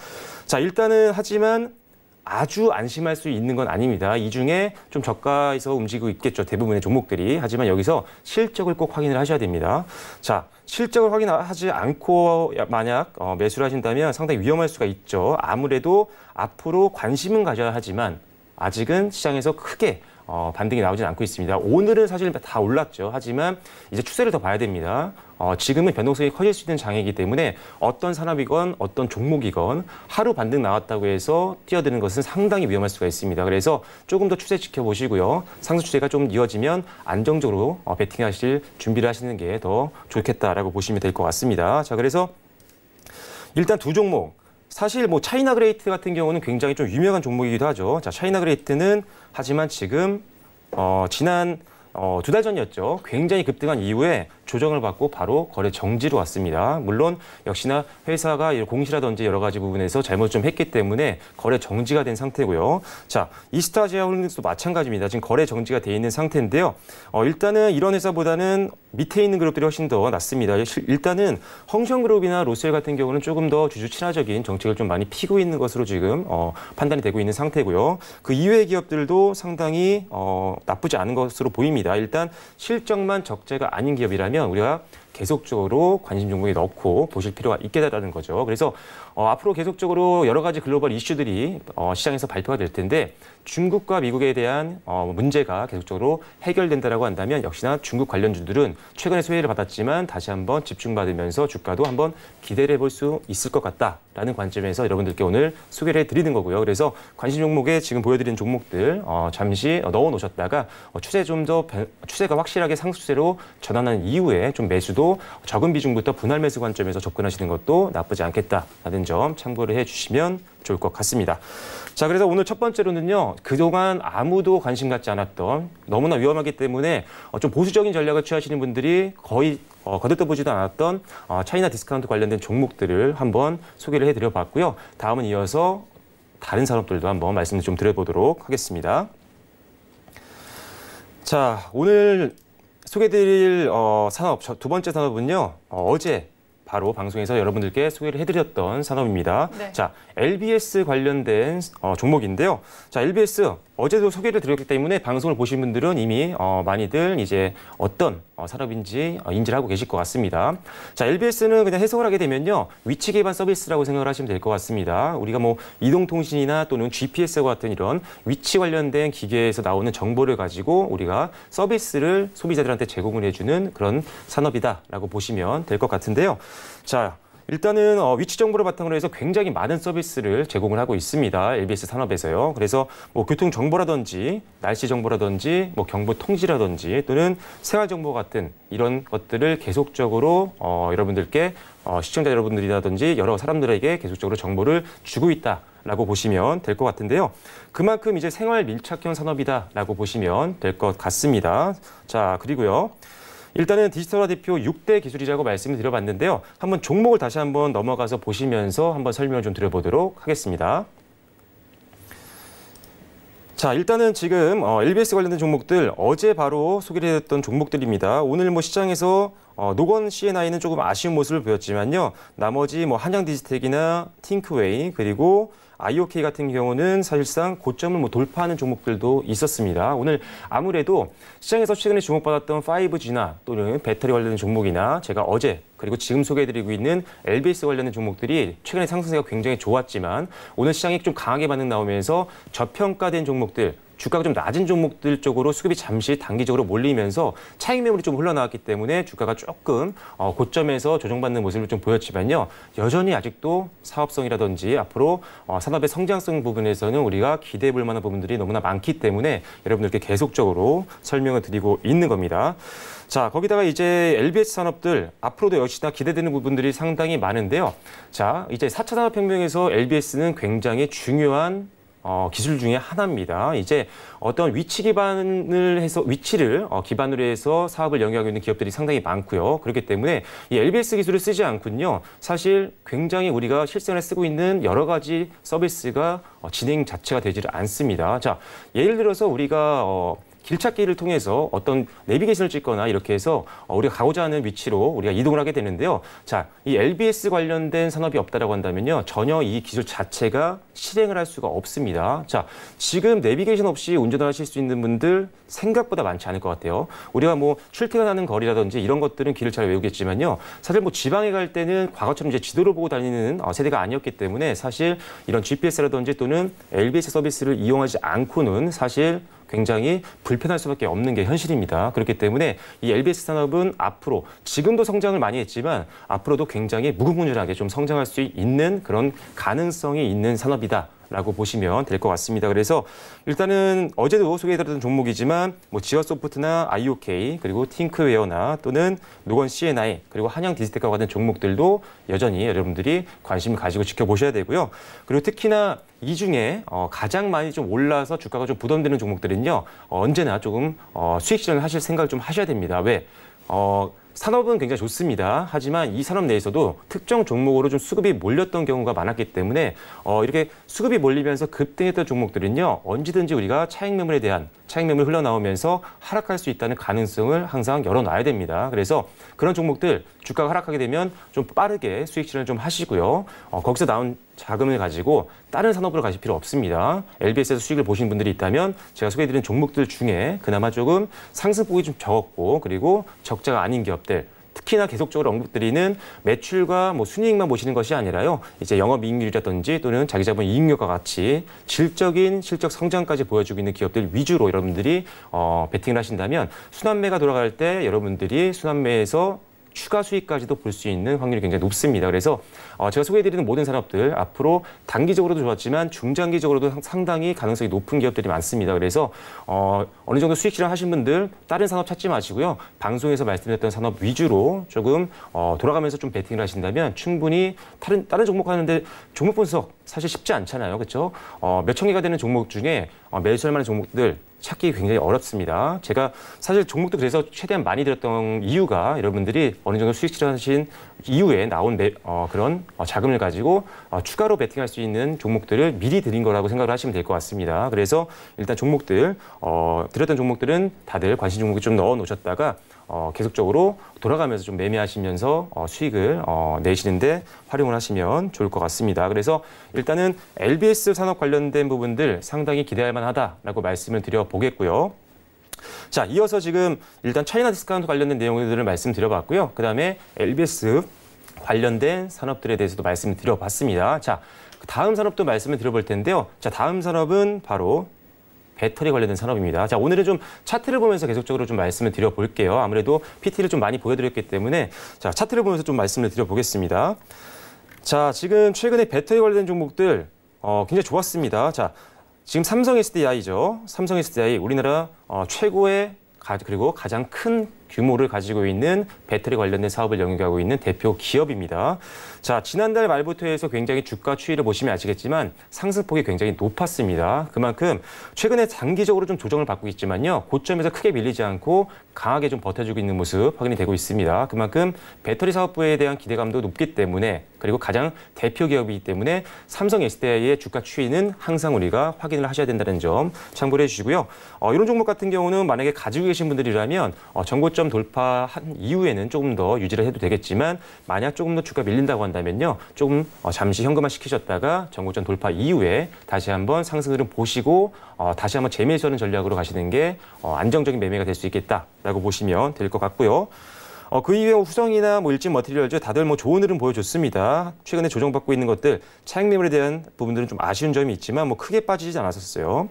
자, 일단은 하지만 아주 안심할 수 있는 건 아닙니다. 이 중에 좀 저가에서 움직이고 있겠죠. 대부분의 종목들이. 하지만 여기서 실적을 꼭 확인을 하셔야 됩니다. 자, 실적을 확인하지 않고 만약 어, 매수를 하신다면 상당히 위험할 수가 있죠. 아무래도 앞으로 관심은 가져야 하지만 아직은 시장에서 크게 어, 반등이 나오진 않고 있습니다. 오늘은 사실 다 올랐죠. 하지만 이제 추세를 더 봐야 됩니다. 어, 지금은 변동성이 커질 수 있는 장이기 때문에 어떤 산업이건 어떤 종목이건 하루 반등 나왔다고 해서 뛰어드는 것은 상당히 위험할 수가 있습니다. 그래서 조금 더 추세 지켜보시고요. 상승 추세가 좀 이어지면 안정적으로 어, 베팅하실 준비를 하시는 게 더 좋겠다라고 보시면 될 것 같습니다. 자, 그래서 일단 두 종목. 사실 뭐 차이나 그레이트 같은 경우는 굉장히 좀 유명한 종목이기도 하죠. 자, 차이나 그레이트는 하지만 지금 어, 지난 어, 두 달 전이었죠. 굉장히 급등한 이후에 조정을 받고 바로 거래 정지로 왔습니다. 물론 역시나 회사가 공시라든지 여러 가지 부분에서 잘못 좀 했기 때문에 거래 정지가 된 상태고요. 자, 이스트아시아홀딩스도 마찬가지입니다. 지금 거래 정지가 돼 있는 상태인데요. 어, 일단은 이런 회사보다는 밑에 있는 그룹들이 훨씬 더 낫습니다. 일단은 헝션그룹이나 로셀 같은 경우는 조금 더 주주 친화적인 정책을 좀 많이 피고 있는 것으로 지금 어, 판단이 되고 있는 상태고요. 그 이외의 기업들도 상당히 어, 나쁘지 않은 것으로 보입니다. 일단 실적만 적재가 아닌 기업이라면 우리가 계속적으로 관심 종목에 넣고 보실 필요가 있겠다는 거죠. 그래서 어, 앞으로 계속적으로 여러 가지 글로벌 이슈들이 어, 시장에서 발표가 될 텐데 중국과 미국에 대한 어, 문제가 계속적으로 해결된다라고 한다면 역시나 중국 관련주들은 최근에 소외를 받았지만 다시 한번 집중받으면서 주가도 한번 기대를 해볼 수 있을 것 같다라는 관점에서 여러분들께 오늘 소개를 해드리는 거고요. 그래서 관심 종목에 지금 보여드리는 종목들 어, 잠시 넣어 놓으셨다가 어, 추세 좀 더 추세가 확실하게 상수세로 전환한 이후에 좀 매수도 적은 비중부터 분할 매수 관점에서 접근하시는 것도 나쁘지 않겠다라는 점 참고를 해주시면 좋을 것 같습니다. 자, 그래서 오늘 첫 번째로는요, 그동안 아무도 관심 갖지 않았던 너무나 위험하기 때문에 어, 좀 보수적인 전략을 취하시는 분들이 거의 어, 거들떠보지도 않았던 어, 차이나 디스카운트 관련된 종목들을 한번 소개를 해드려 봤고요. 다음은 이어서 다른 산업들도 한번 말씀을 좀 드려보도록 하겠습니다. 자, 오늘 소개드릴 어, 산업, 두 번째 산업은요, 어, 어제 바로 방송에서 여러분들께 소개를 해드렸던 산업입니다. 네. 자, LBS 관련된 어, 종목인데요. 자, LBS 어제도 소개를 드렸기 때문에 방송을 보신 분들은 이미 어, 많이들 이제 어떤 어, 산업인지 어, 인지를 하고 계실 것 같습니다. 자, LBS는 그냥 해석을 하게 되면요. 위치 기반 서비스라고 생각을 하시면 될 것 같습니다. 우리가 뭐 이동통신이나 또는 GPS와 같은 이런 위치 관련된 기계에서 나오는 정보를 가지고 우리가 서비스를 소비자들한테 제공을 해주는 그런 산업이다라고 보시면 될 것 같은데요. 자, 일단은 어, 위치 정보를 바탕으로 해서 굉장히 많은 서비스를 제공을 하고 있습니다. LBS 산업에서요. 그래서 뭐 교통 정보라든지 날씨 정보라든지 뭐 경보 통지라든지 또는 생활 정보 같은 이런 것들을 계속적으로 어, 여러분들께 어, 시청자 여러분들이라든지 여러 사람들에게 계속적으로 정보를 주고 있다. 라고 보시면 될 것 같은데요. 그만큼 이제 생활 밀착형 산업이다라고 보시면 될 것 같습니다. 자, 그리고요. 일단은 디지털화 대표 6대 기술이라고 말씀을 드려봤는데요. 한번 종목을 다시 한번 넘어가서 보시면서 한번 설명을 좀 드려보도록 하겠습니다. 자, 일단은 지금 어, LBS 관련된 종목들 어제 바로 소개를 했던 종목들입니다. 오늘 뭐 시장에서 어, 노건 CNI는 조금 아쉬운 모습을 보였지만요. 나머지 뭐 한양 디지텍이나 팅크웨이 그리고 IOK 같은 경우는 사실상 고점을 뭐 돌파하는 종목들도 있었습니다. 오늘 아무래도 시장에서 최근에 주목받았던 5G나 또는 배터리 관련된 종목이나 제가 어제 그리고 지금 소개해드리고 있는 LBS 관련된 종목들이 최근에 상승세가 굉장히 좋았지만 오늘 시장이 좀 강하게 반응 나오면서 저평가된 종목들 주가가 좀 낮은 종목들 쪽으로 수급이 잠시 단기적으로 몰리면서 차익 매물이 좀 흘러나왔기 때문에 주가가 조금 어, 고점에서 조정받는 모습을 좀 보였지만요. 여전히 아직도 사업성이라든지 앞으로 어, 산업의 성장성 부분에서는 우리가 기대해 볼 만한 부분들이 너무나 많기 때문에 여러분들께 계속적으로 설명을 드리고 있는 겁니다. 자, 거기다가 이제 LBS 산업들 앞으로도 역시나 기대되는 부분들이 상당히 많은데요. 자, 이제 4차 산업혁명에서 LBS는 굉장히 중요한 어, 기술 중에 하나입니다. 이제 어떤 위치 기반을 해서 위치를 어, 기반으로 해서 사업을 영위하고 있는 기업들이 상당히 많고요. 그렇기 때문에 이 LBS 기술을 쓰지 않군요. 사실 굉장히 우리가 실생활에 쓰고 있는 여러 가지 서비스가 어, 진행 자체가 되지를 않습니다. 자, 예를 들어서 우리가 어, 길찾기를 통해서 어떤 내비게이션을 찍거나 이렇게 해서 어, 우리가 가고자 하는 위치로 우리가 이동을 하게 되는데요. 자, 이 LBS 관련된 산업이 없다라고 한다면요. 전혀 이 기술 자체가 실행을 할 수가 없습니다. 자, 지금 내비게이션 없이 운전을 하실 수 있는 분들 생각보다 많지 않을 것 같아요. 우리가 뭐 출퇴근하는 거리라든지 이런 것들은 길을 잘 외우겠지만요. 사실 뭐 지방에 갈 때는 과거처럼 이제 지도를 보고 다니는 어, 세대가 아니었기 때문에 사실 이런 GPS라든지 또는 LBS 서비스를 이용하지 않고는 사실 굉장히 불편할 수밖에 없는 게 현실입니다. 그렇기 때문에 이 LBS 산업은 앞으로 지금도 성장을 많이 했지만 앞으로도 굉장히 무궁무진하게 좀 성장할 수 있는 그런 가능성이 있는 산업이다. 라고 보시면 될 것 같습니다. 그래서 일단은 어제도 소개해드렸던 종목이지만 뭐 지어소프트나 IOK 그리고 팅크웨어나 또는 노건 CNI 그리고 한양 디지텍과 같은 종목들도 여전히 여러분들이 관심을 가지고 지켜보셔야 되고요. 그리고 특히나 이 중에 어, 가장 많이 좀 올라서 주가가 좀 부담되는 종목들은요 어, 언제나 조금 어, 수익 실현을 하실 생각을 좀 하셔야 됩니다. 왜? 어, 산업은 굉장히 좋습니다. 하지만 이 산업 내에서도 특정 종목으로 좀 수급이 몰렸던 경우가 많았기 때문에 어, 이렇게 수급이 몰리면서 급등했던 종목들은요 언제든지 우리가 차익 매물에 대한 차익 매물 흘러나오면서 하락할 수 있다는 가능성을 항상 열어놔야 됩니다. 그래서 그런 종목들 주가가 하락하게 되면 좀 빠르게 수익 실현을 좀 하시고요. 어, 거기서 나온 자금을 가지고 다른 산업으로 가실 필요 없습니다. LBS에서 수익을 보신 분들이 있다면 제가 소개해드린 종목들 중에 그나마 조금 상승 폭이 좀 적었고 그리고 적자가 아닌 기업들 특히나 계속적으로 언급드리는 매출과 뭐 순이익만 보시는 것이 아니라요. 이제 영업이익률이라든지 또는 자기자본 이익률과 같이 질적인 실적 성장까지 보여주고 있는 기업들 위주로 여러분들이 어, 베팅을 하신다면 순환매가 돌아갈 때 여러분들이 순환매에서 추가 수익까지도 볼 수 있는 확률이 굉장히 높습니다. 그래서 어, 제가 소개해드리는 모든 산업들 앞으로 단기적으로도 좋았지만 중장기적으로도 상당히 가능성이 높은 기업들이 많습니다. 그래서 어, 어느 정도 수익 실현 하신 분들 다른 산업 찾지 마시고요. 방송에서 말씀드렸던 산업 위주로 조금 어, 돌아가면서 좀 베팅을 하신다면 충분히 다른 다른 종목 하는데 종목 분석 사실 쉽지 않잖아요. 그렇죠? 어, 몇천 개가 되는 종목 중에 어, 매수할 만한 종목들 찾기 굉장히 어렵습니다. 제가 사실 종목도 그래서 최대한 많이 들었던 이유가 여러분들이 어느 정도 수익 실현하신 이후에 나온 매, 어, 그런 어, 자금을 가지고 어, 추가로 베팅할 수 있는 종목들을 미리 드린 거라고 생각을 하시면 될 것 같습니다. 그래서 일단 종목들 어, 드렸던 종목들은 다들 관심 종목에 좀 넣어 놓으셨다가 어, 계속적으로 돌아가면서 좀 매매하시면서 어, 수익을 어, 내시는데 활용을 하시면 좋을 것 같습니다. 그래서 일단은 LBS 산업 관련된 부분들 상당히 기대할 만하다라고 말씀을 드려 보겠고요. 자, 이어서 지금 일단 차이나 디스카운트 관련된 내용들을 말씀드려봤고요. 그 다음에 LBS 관련된 산업들에 대해서도 말씀을 드려봤습니다. 자, 다음 산업도 말씀을 드려볼 텐데요. 자, 다음 산업은 바로 배터리 관련된 산업입니다. 자, 오늘은 좀 차트를 보면서 계속적으로 좀 말씀을 드려볼게요. 아무래도 PT를 좀 많이 보여드렸기 때문에 자, 차트를 보면서 좀 말씀을 드려보겠습니다. 자, 지금 최근에 배터리 관련된 종목들 어, 굉장히 좋았습니다. 자, 지금 삼성 SDI죠. 삼성 SDI 우리나라 어, 최고의 가, 그리고 가장 큰 규모를 가지고 있는 배터리 관련된 사업을 영위하고 있는 대표 기업입니다. 자, 지난달 말부터 해서 굉장히 주가 추이를 보시면 아시겠지만 상승폭이 굉장히 높았습니다. 그만큼 최근에 장기적으로 좀 조정을 받고 있지만요. 고점에서 크게 밀리지 않고 강하게 좀 버텨주고 있는 모습 확인이 되고 있습니다. 그만큼 배터리 사업부에 대한 기대감도 높기 때문에 그리고 가장 대표 기업이기 때문에 삼성 SDI의 주가 추이는 항상 우리가 확인을 하셔야 된다는 점 참고를 해주시고요. 어, 이런 종목 같은 경우는 만약에 가지고 계신 분들이라면 어, 정고점 돌파한 이후에는 조금 더 유지를 해도 되겠지만 만약 조금 더 주가 밀린다고 한다면 요. 조금 어, 잠시 현금화 시키셨다가 정고점 돌파 이후에 다시 한번 상승 흐름 보시고 어, 다시 한번 재매수하는 전략으로 가시는 게 어, 안정적인 매매가 될 수 있겠다라고 보시면 될 것 같고요. 어, 그 이외에 후성이나 뭐 일진 머티리얼즈 다들 뭐 좋은 흐름 보여줬습니다. 최근에 조정받고 있는 것들 차익 매물에 대한 부분들은 좀 아쉬운 점이 있지만 뭐 크게 빠지지 않았었어요.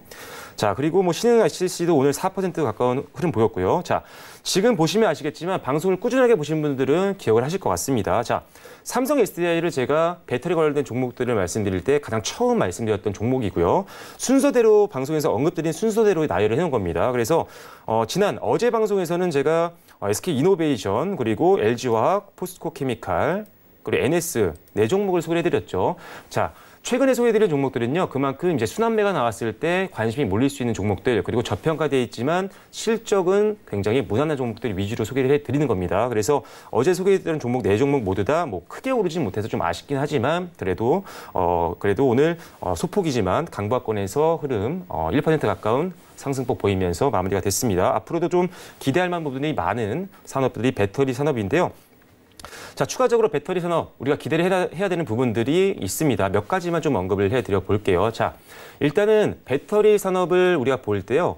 자 그리고 뭐 신흥 ICC도 오늘 4% 가까운 흐름 보였고요. 자 지금 보시면 아시겠지만 방송을 꾸준하게 보신 분들은 기억을 하실 것 같습니다. 자 삼성 SDI를 제가 배터리 관련된 종목들을 말씀드릴 때 가장 처음 말씀드렸던 종목이고요. 순서대로 방송에서 언급드린 순서대로 나열을 해놓은 겁니다. 그래서 어, 지난 어제 방송에서는 제가 어, SK 이노베이션 그리고 LG화학, 포스코 케미칼 그리고 NS 네 종목을 소개해드렸죠. 자 최근에 소개해드린 종목들은요, 그만큼 이제 순환매가 나왔을 때 관심이 몰릴 수 있는 종목들, 그리고 저평가되어 있지만 실적은 굉장히 무난한 종목들 위주로 소개를 해드리는 겁니다. 그래서 어제 소개해드린 종목 네 종목 모두 다 뭐 크게 오르진 못해서 좀 아쉽긴 하지만 그래도 어 그래도 오늘 어, 소폭이지만 강보권에서 흐름 어, 1% 가까운 상승폭 보이면서 마무리가 됐습니다. 앞으로도 좀 기대할 만한 부분이 많은 산업들이 배터리 산업인데요. 자, 추가적으로 배터리 산업 우리가 기대를 해야, 해야 되는 부분들이 있습니다. 몇 가지만 좀 언급을 해드려 볼게요. 자, 일단은 배터리 산업을 우리가 볼 때요.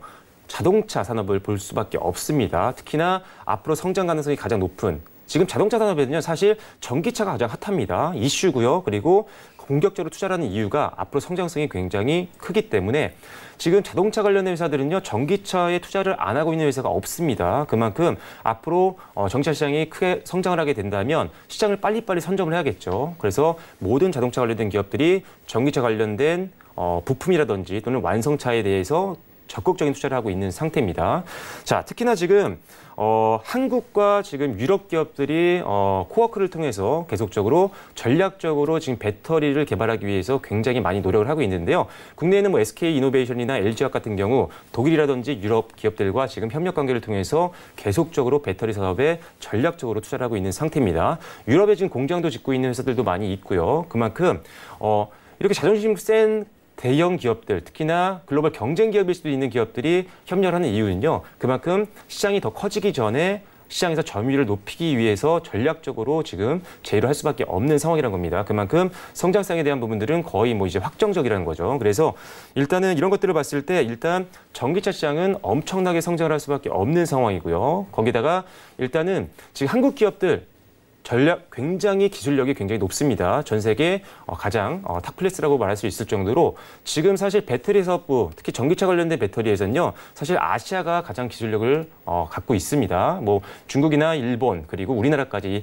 자동차 산업을 볼 수밖에 없습니다. 특히나 앞으로 성장 가능성이 가장 높은 지금 자동차 산업에는요, 사실 전기차가 가장 핫합니다. 이슈고요. 그리고 공격적으로 투자하는 이유가 앞으로 성장성이 굉장히 크기 때문에 지금 자동차 관련된 회사들은요 전기차에 투자를 안 하고 있는 회사가 없습니다. 그만큼 앞으로 어, 전기차 시장이 크게 성장을 하게 된다면 시장을 빨리빨리 선점을 해야겠죠. 그래서 모든 자동차 관련된 기업들이 전기차 관련된 어, 부품이라든지 또는 완성차에 대해서 적극적인 투자를 하고 있는 상태입니다. 자, 특히나 지금 어, 한국과 지금 유럽 기업들이 어, 코워크를 통해서 계속적으로 전략적으로 지금 배터리를 개발하기 위해서 굉장히 많이 노력을 하고 있는데요. 국내에는 뭐 SK 이노베이션이나 LG화학 같은 경우 독일이라든지 유럽 기업들과 지금 협력 관계를 통해서 계속적으로 배터리 산업에 전략적으로 투자를 하고 있는 상태입니다. 유럽에 지금 공장도 짓고 있는 회사들도 많이 있고요. 그만큼 어, 이렇게 자존심 센 대형 기업들, 특히나 글로벌 경쟁 기업일 수도 있는 기업들이 협력을 하는 이유는요. 그만큼 시장이 더 커지기 전에 시장에서 점유율을 높이기 위해서 전략적으로 지금 제휴를 할 수밖에 없는 상황이라는 겁니다. 그만큼 성장성에 대한 부분들은 거의 뭐 이제 확정적이라는 거죠. 그래서 일단은 이런 것들을 봤을 때 일단 전기차 시장은 엄청나게 성장을 할 수밖에 없는 상황이고요. 거기다가 일단은 지금 한국 기업들 전략 굉장히 기술력이 굉장히 높습니다. 전 세계 어, 가장 어, 탑클래스라고 말할 수 있을 정도로 지금 사실 배터리 사업부 특히 전기차 관련된 배터리에서는요 사실 아시아가 가장 기술력을 어, 갖고 있습니다. 뭐 중국이나 일본 그리고 우리나라까지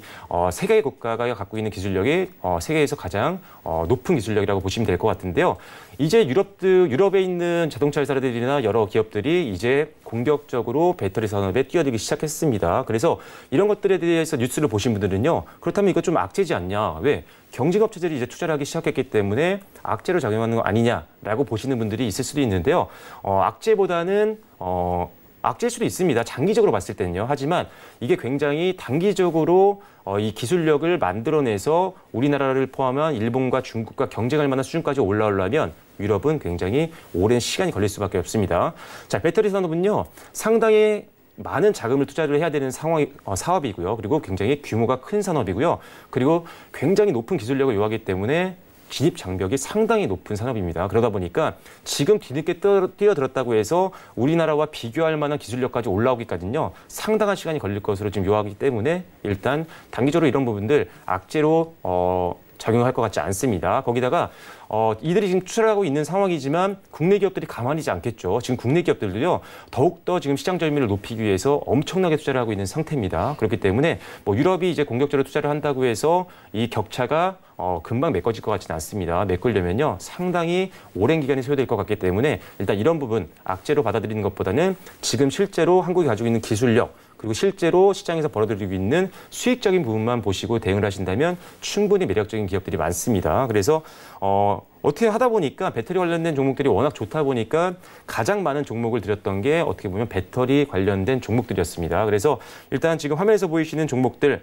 세 개의 국가가 갖고 있는 기술력이 세계에서 가장 높은 기술력이라고 보시면 될 것 같은데요. 이제 유럽들 유럽에 있는 자동차 회사들이나 여러 기업들이 이제 공격적으로 배터리 산업에 뛰어들기 시작했습니다. 그래서 이런 것들에 대해서 뉴스를 보신 분들은요. 그렇다면 이거 좀 악재지 않냐? 왜? 경쟁업체들이 이제 투자를 하기 시작했기 때문에 악재로 작용하는 거 아니냐라고 보시는 분들이 있을 수도 있는데요. 어, 악재보다는 어, 악재일 수도 있습니다. 장기적으로 봤을 때는요. 하지만 이게 굉장히 단기적으로 어, 이 기술력을 만들어내서 우리나라를 포함한 일본과 중국과 경쟁할 만한 수준까지 올라오려면 유럽은 굉장히 오랜 시간이 걸릴 수밖에 없습니다. 자, 배터리 산업은요. 상당히 많은 자금을 투자를 해야 되는 상황 어, 사업이고요. 그리고 굉장히 규모가 큰 산업이고요. 그리고 굉장히 높은 기술력을 요하기 때문에 진입 장벽이 상당히 높은 산업입니다. 그러다 보니까 지금 뒤늦게 뛰어들었다고 해서 우리나라와 비교할 만한 기술력까지 올라오기까지는요 상당한 시간이 걸릴 것으로 지금 요하기 때문에 일단 단기적으로 이런 부분들 악재로 어, 작용할 것 같지 않습니다. 거기다가 어, 이들이 지금 투자하고 있는 상황이지만 국내 기업들이 가만히 있지 않겠죠. 지금 국내 기업들도요, 더욱더 지금 시장 점유율을 높이기 위해서 엄청나게 투자를 하고 있는 상태입니다. 그렇기 때문에 뭐 유럽이 이제 공격적으로 투자를 한다고 해서 이 격차가 어, 금방 메꿔질 것 같지는 않습니다. 메꾸려면요, 상당히 오랜 기간이 소요될 것 같기 때문에 일단 이런 부분 악재로 받아들이는 것보다는 지금 실제로 한국이 가지고 있는 기술력, 그리고 실제로 시장에서 벌어들이고 있는 수익적인 부분만 보시고 대응을 하신다면 충분히 매력적인 기업들이 많습니다. 그래서 어, 어떻게 하다 보니까 배터리 관련된 종목들이 워낙 좋다 보니까 가장 많은 종목을 드렸던 게 어떻게 보면 배터리 관련된 종목들이었습니다. 그래서 일단 지금 화면에서 보이시는 종목들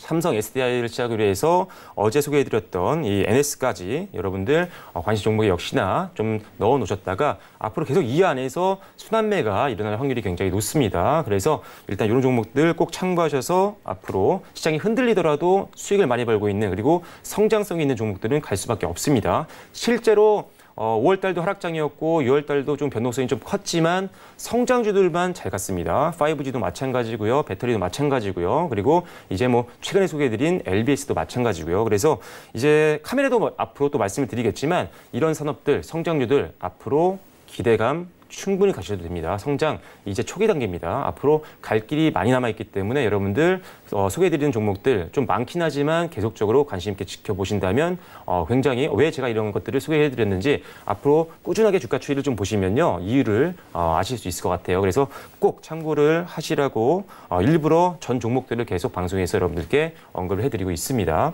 삼성 SDI를 시작으로 해서 어제 소개해드렸던 이 NS까지 여러분들 어, 관심 종목에 역시나 좀 넣어 놓으셨다가 앞으로 계속 이 안에서 순환매가 일어날 확률이 굉장히 높습니다. 그래서 일단 이런 종목들 꼭 참고하셔서 앞으로 시장이 흔들리더라도 수익을 많이 벌고 있는 그리고 성장성이 있는 종목들은 갈 수밖에 없습니다. 실제로 어, 5월 달도 하락장이었고 6월 달도 좀 변동성이 좀 컸지만 성장주들만 잘 갔습니다. 5G도 마찬가지고요. 배터리도 마찬가지고요. 그리고 이제 뭐 최근에 소개해드린 LBS도 마찬가지고요. 그래서 이제 카메라도 뭐 앞으로 또 말씀을 드리겠지만 이런 산업들, 성장주들 앞으로 기대감 충분히 가셔도 됩니다. 성장 이제 초기 단계입니다. 앞으로 갈 길이 많이 남아있기 때문에 여러분들 어, 소개해드리는 종목들 좀 많긴 하지만 계속적으로 관심 있게 지켜보신다면 어, 굉장히 왜 제가 이런 것들을 소개해드렸는지 앞으로 꾸준하게 주가 추이를 좀 보시면요. 이유를 어, 아실 수 있을 것 같아요. 그래서 꼭 참고를 하시라고 어, 일부러 전 종목들을 계속 방송에서 여러분들께 언급을 해드리고 있습니다.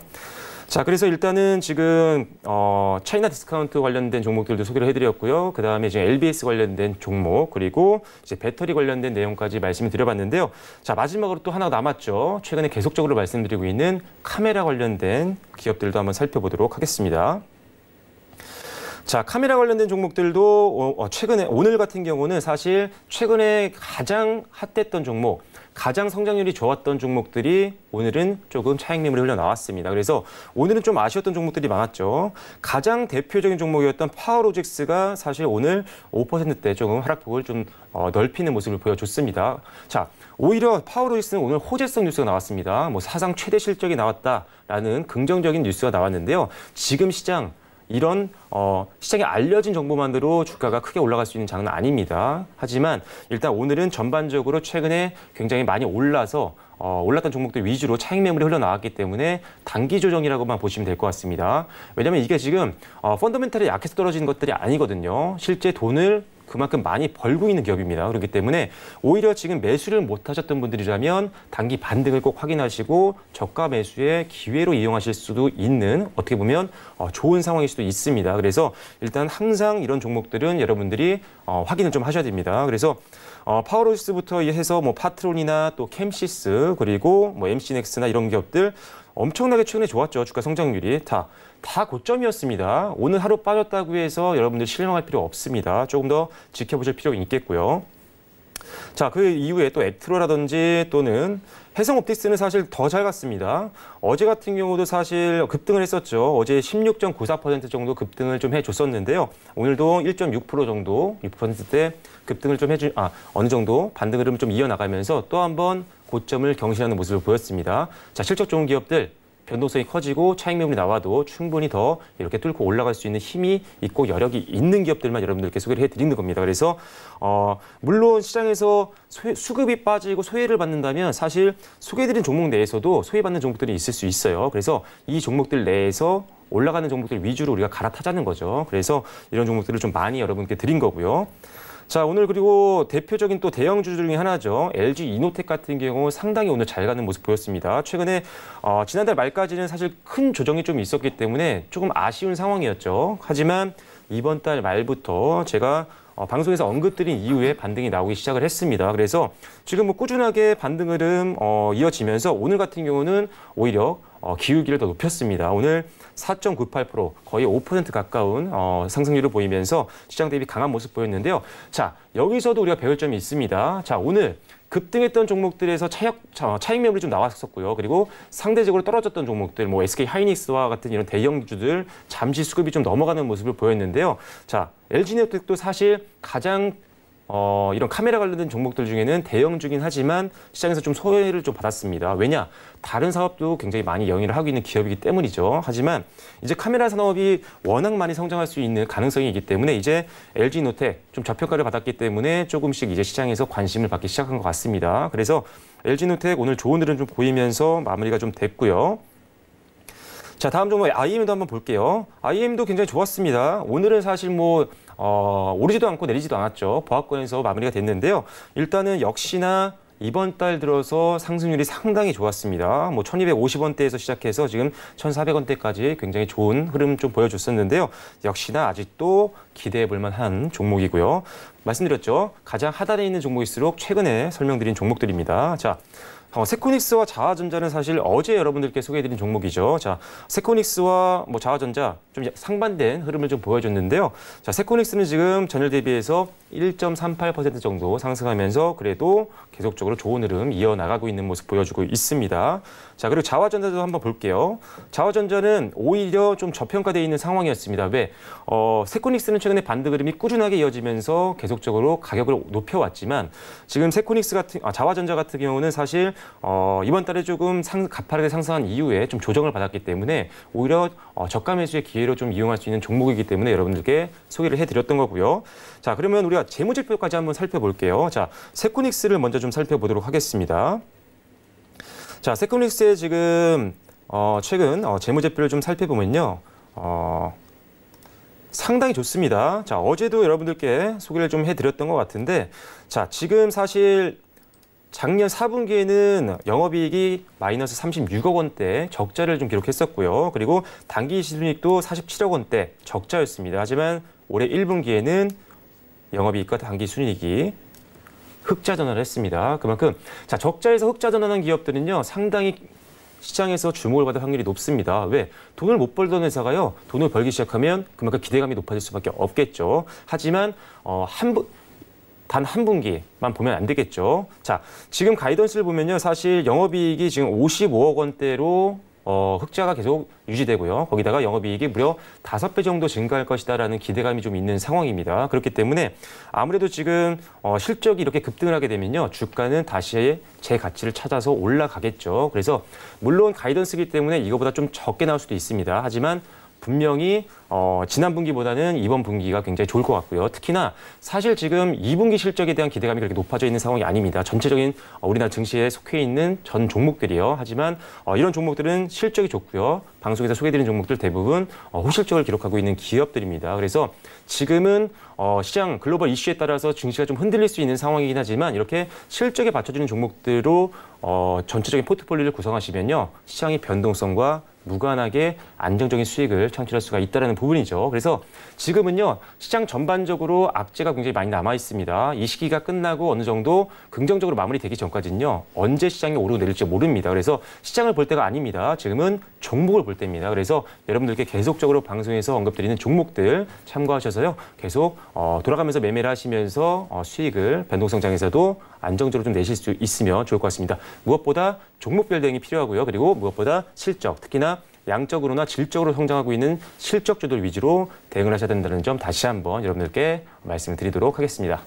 자, 그래서 일단은 지금 어, China discount 관련된 종목들도 소개를 해드렸고요. 그 다음에 이제 LBS 관련된 종목 그리고 이제 배터리 관련된 내용까지 말씀을 드려봤는데요. 자, 마지막으로 또 하나 남았죠. 최근에 계속적으로 말씀드리고 있는 카메라 관련된 기업들도 한번 살펴보도록 하겠습니다. 자, 카메라 관련된 종목들도 어, 최근에 오늘 같은 경우는 사실 최근에 가장 핫했던 종목, 가장 성장률이 좋았던 종목들이 오늘은 조금 차익 매물이 흘러 나왔습니다. 그래서 오늘은 좀 아쉬웠던 종목들이 많았죠. 가장 대표적인 종목이었던 파워로직스가 사실 오늘 5%대 조금 하락폭을 좀 어, 넓히는 모습을 보여줬습니다. 자, 오히려 파워로직스는 오늘 호재성 뉴스가 나왔습니다. 뭐 사상 최대 실적이 나왔다라는 긍정적인 뉴스가 나왔는데요. 지금 시장 이런 어, 시장에 알려진 정보만으로 주가가 크게 올라갈 수 있는 장은 아닙니다. 하지만 일단 오늘은 전반적으로 최근에 굉장히 많이 올라서 어, 올랐던 종목들 위주로 차익 매물이 흘러나왔기 때문에 단기 조정이라고만 보시면 될 것 같습니다. 왜냐하면 이게 지금 어, 펀더멘탈이 약해서 떨어지는 것들이 아니거든요. 실제 돈을 그만큼 많이 벌고 있는 기업입니다. 그렇기 때문에 오히려 지금 매수를 못 하셨던 분들이라면 단기 반등을 꼭 확인하시고 저가 매수의 기회로 이용하실 수도 있는 어떻게 보면 어, 좋은 상황일 수도 있습니다. 그래서 일단 항상 이런 종목들은 여러분들이 어, 확인을 좀 하셔야 됩니다. 그래서 어, 파워로직스부터 해서 뭐 파트론이나 또 캠시스 그리고 뭐 MC넥스나 이런 기업들 엄청나게 최근에 좋았죠. 주가 성장률이 다. 다 고점이었습니다. 오늘 하루 빠졌다고 해서 여러분들 실망할 필요 없습니다. 조금 더 지켜보실 필요가 있겠고요. 자, 그 이후에 또 에트로라든지 또는 해성옵티스는 사실 더 잘 갔습니다. 어제 같은 경우도 사실 급등을 했었죠. 어제 16.94% 정도 급등을 좀 해줬었는데요. 오늘도 1.6% 정도, 6%대 급등을 좀 해주, 아, 어느 정도 반등 흐름을 좀 이어나가면서 또 한번 고점을 경신하는 모습을 보였습니다. 자, 실적 좋은 기업들 변동성이 커지고 차익 매물이 나와도 충분히 더 이렇게 뚫고 올라갈 수 있는 힘이 있고 여력이 있는 기업들만 여러분들께 소개를 해드리는 겁니다. 그래서 어, 물론 시장에서 소 수급이 빠지고 소외를 받는다면 사실 소개해드린 종목 내에서도 소외받는 종목들이 있을 수 있어요. 그래서 이 종목들 내에서 올라가는 종목들 위주로 우리가 갈아타자는 거죠. 그래서 이런 종목들을 좀 많이 여러분께 드린 거고요. 자, 오늘 그리고 대표적인 또 대형주 중에 하나죠. LG 이노텍 같은 경우 상당히 오늘 잘 가는 모습 보였습니다. 최근에 어, 지난달 말까지는 사실 큰 조정이 좀 있었기 때문에 조금 아쉬운 상황이었죠. 하지만 이번 달 말부터 제가 어, 방송에서 언급드린 이후에 반등이 나오기 시작을 했습니다. 그래서 지금 뭐 꾸준하게 반등 흐름 어, 이어지면서 오늘 같은 경우는 오히려 어, 기울기를 더 높였습니다. 오늘 4.98% 거의 5% 가까운 어, 상승률을 보이면서 시장 대비 강한 모습 보였는데요. 자, 여기서도 우리가 배울 점이 있습니다. 자, 오늘 급등했던 종목들에서 차익, 차익 매물이 좀 나왔었고요. 그리고 상대적으로 떨어졌던 종목들, 뭐 SK 하이닉스와 같은 이런 대형주들 잠시 수급이 좀 넘어가는 모습을 보였는데요. 자, LG네트도 사실 가장 어, 이런 카메라 관련된 종목들 중에는 대형주긴 하지만 시장에서 좀 소외를 좀 받았습니다. 왜냐? 다른 사업도 굉장히 많이 영위를 하고 있는 기업이기 때문이죠. 하지만 이제 카메라 산업이 워낙 많이 성장할 수 있는 가능성이 있기 때문에 이제 LG 노텍 좀 저평가를 받았기 때문에 조금씩 이제 시장에서 관심을 받기 시작한 것 같습니다. 그래서 LG 노텍 오늘 좋은 흐름 좀 보이면서 마무리가 좀 됐고요. 자, 다음 종목 IM도 한번 볼게요. IM도 굉장히 좋았습니다. 오늘은 사실 뭐 어, 오르지도 않고 내리지도 않았죠. 보합권에서 마무리가 됐는데요. 일단은 역시나 이번 달 들어서 상승률이 상당히 좋았습니다. 뭐 1250원대에서 시작해서 지금 1400원대까지 굉장히 좋은 흐름 좀 보여줬었는데요. 역시나 아직도 기대해 볼 만한 종목이고요. 말씀드렸죠. 가장 하단에 있는 종목일수록 최근에 설명드린 종목들입니다. 자, 어, 세코닉스와 자화전자는 사실 어제 여러분들께 소개해드린 종목이죠. 자, 세코닉스와 뭐 자화전자 좀 상반된 흐름을 좀 보여줬는데요. 자, 세코닉스는 지금 전일 대비해서 1.38% 정도 상승하면서 그래도 계속적으로 좋은 흐름 이어나가고 있는 모습 보여주고 있습니다. 자, 그리고 자화전자도 한번 볼게요. 자화전자는 오히려 좀 저평가되어 있는 상황이었습니다. 왜? 어, 세코닉스는 최근에 반등 흐름이 꾸준하게 이어지면서 계속적으로 가격을 높여왔지만 지금 세코닉스 같은, 아, 자화전자 같은 경우는 사실 어, 이번 달에 조금 상, 가파르게 상승한 이후에 좀 조정을 받았기 때문에 오히려 어, 저가 매수의 기회로 좀 이용할 수 있는 종목이기 때문에 여러분들께 소개를 해드렸던 거고요. 자, 그러면 우리가 재무제표까지 한번 살펴볼게요. 자, 세코닉스를 먼저 좀 살펴보도록 하겠습니다. 자, 세코닉스의 지금 어, 최근 어, 재무제표를 좀 살펴보면요. 어, 상당히 좋습니다. 자, 어제도 여러분들께 소개를 좀 해드렸던 것 같은데, 자, 지금 사실 작년 4분기에는 영업이익이 마이너스 36억 원대 적자를 좀 기록했었고요. 그리고 단기 순이익도 47억 원대 적자였습니다. 하지만 올해 1분기에는 영업이익과 단기 순이익이 흑자 전환을 했습니다. 그만큼 자 적자에서 흑자 전환한 기업들은요 상당히 시장에서 주목을 받을 확률이 높습니다. 왜? 돈을 못 벌던 회사가요 돈을 벌기 시작하면 그만큼 기대감이 높아질 수밖에 없겠죠. 하지만 어, 한 분. 단한 분기만 보면 안 되겠죠. 자, 지금 가이던스를 보면요. 사실 영업이익이 지금 55억 원대로 어, 흑자가 계속 유지되고요. 거기다가 영업이익이 무려 다섯 배 정도 증가할 것이다라는 기대감이 좀 있는 상황입니다. 그렇기 때문에 아무래도 지금 어, 실적이 이렇게 급등을 하게 되면요. 주가는 다시 제 가치를 찾아서 올라가겠죠. 그래서 물론 가이던스기 때문에 이거보다 좀 적게 나올 수도 있습니다. 하지만 분명히 어, 지난 분기보다는 이번 분기가 굉장히 좋을 것 같고요. 특히나 사실 지금 2분기 실적에 대한 기대감이 그렇게 높아져 있는 상황이 아닙니다. 전체적인 어, 우리나라 증시에 속해 있는 전 종목들이요. 하지만 어, 이런 종목들은 실적이 좋고요. 방송에서 소개드린 종목들 대부분 어, 호실적을 기록하고 있는 기업들입니다. 그래서 지금은 어, 시장 글로벌 이슈에 따라서 증시가 좀 흔들릴 수 있는 상황이긴 하지만 이렇게 실적에 받쳐주는 종목들로 어, 전체적인 포트폴리오를 구성하시면요. 시장의 변동성과 무관하게 안정적인 수익을 창출할 수가 있다는 부분이죠. 그래서 지금은요 시장 전반적으로 악재가 굉장히 많이 남아 있습니다. 이 시기가 끝나고 어느 정도 긍정적으로 마무리되기 전까지는요 언제 시장이 오르고 내릴지 모릅니다. 그래서 시장을 볼 때가 아닙니다. 지금은 종목을 볼 때입니다. 그래서 여러분들께 계속적으로 방송에서 언급드리는 종목들 참고하셔서요 계속 어, 돌아가면서 매매를 하시면서 어, 수익을 변동성장에서도 안정적으로 좀 내실 수 있으면 좋을 것 같습니다. 무엇보다 종목별 대응이 필요하고요. 그리고 무엇보다 실적, 특히나 양적으로나 질적으로 성장하고 있는 실적주들 위주로 대응을 하셔야 된다는 점 다시 한번 여러분들께 말씀을 드리도록 하겠습니다.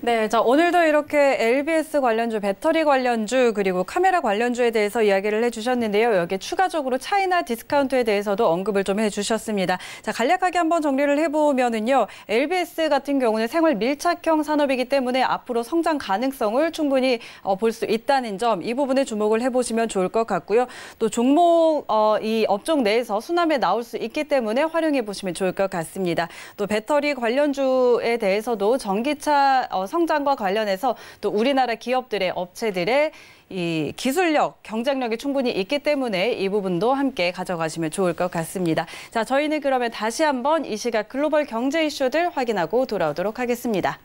네, 자 오늘도 이렇게 LBS 관련주, 배터리 관련주 그리고 카메라 관련주에 대해서 이야기를 해주셨는데요. 여기 추가적으로 China discount에 대해서도 언급을 좀 해주셨습니다. 자 간략하게 한번 정리를 해보면은요, LBS 같은 경우는 생활 밀착형 산업이기 때문에 앞으로 성장 가능성을 충분히 어, 볼 수 있다는 점, 이 부분에 주목을 해보시면 좋을 것 같고요. 또 종목 어, 이 업종 내에서 수남에 나올 수 있기 때문에 활용해 보시면 좋을 것 같습니다. 또 배터리 관련주에 대해서도 전기차 어, 성장과 관련해서 또 우리나라 기업들의 업체들의 이 기술력, 경쟁력이 충분히 있기 때문에 이 부분도 함께 가져가시면 좋을 것 같습니다. 자, 저희는 그러면 다시 한번 이 시각 글로벌 경제 이슈들 확인하고 돌아오도록 하겠습니다.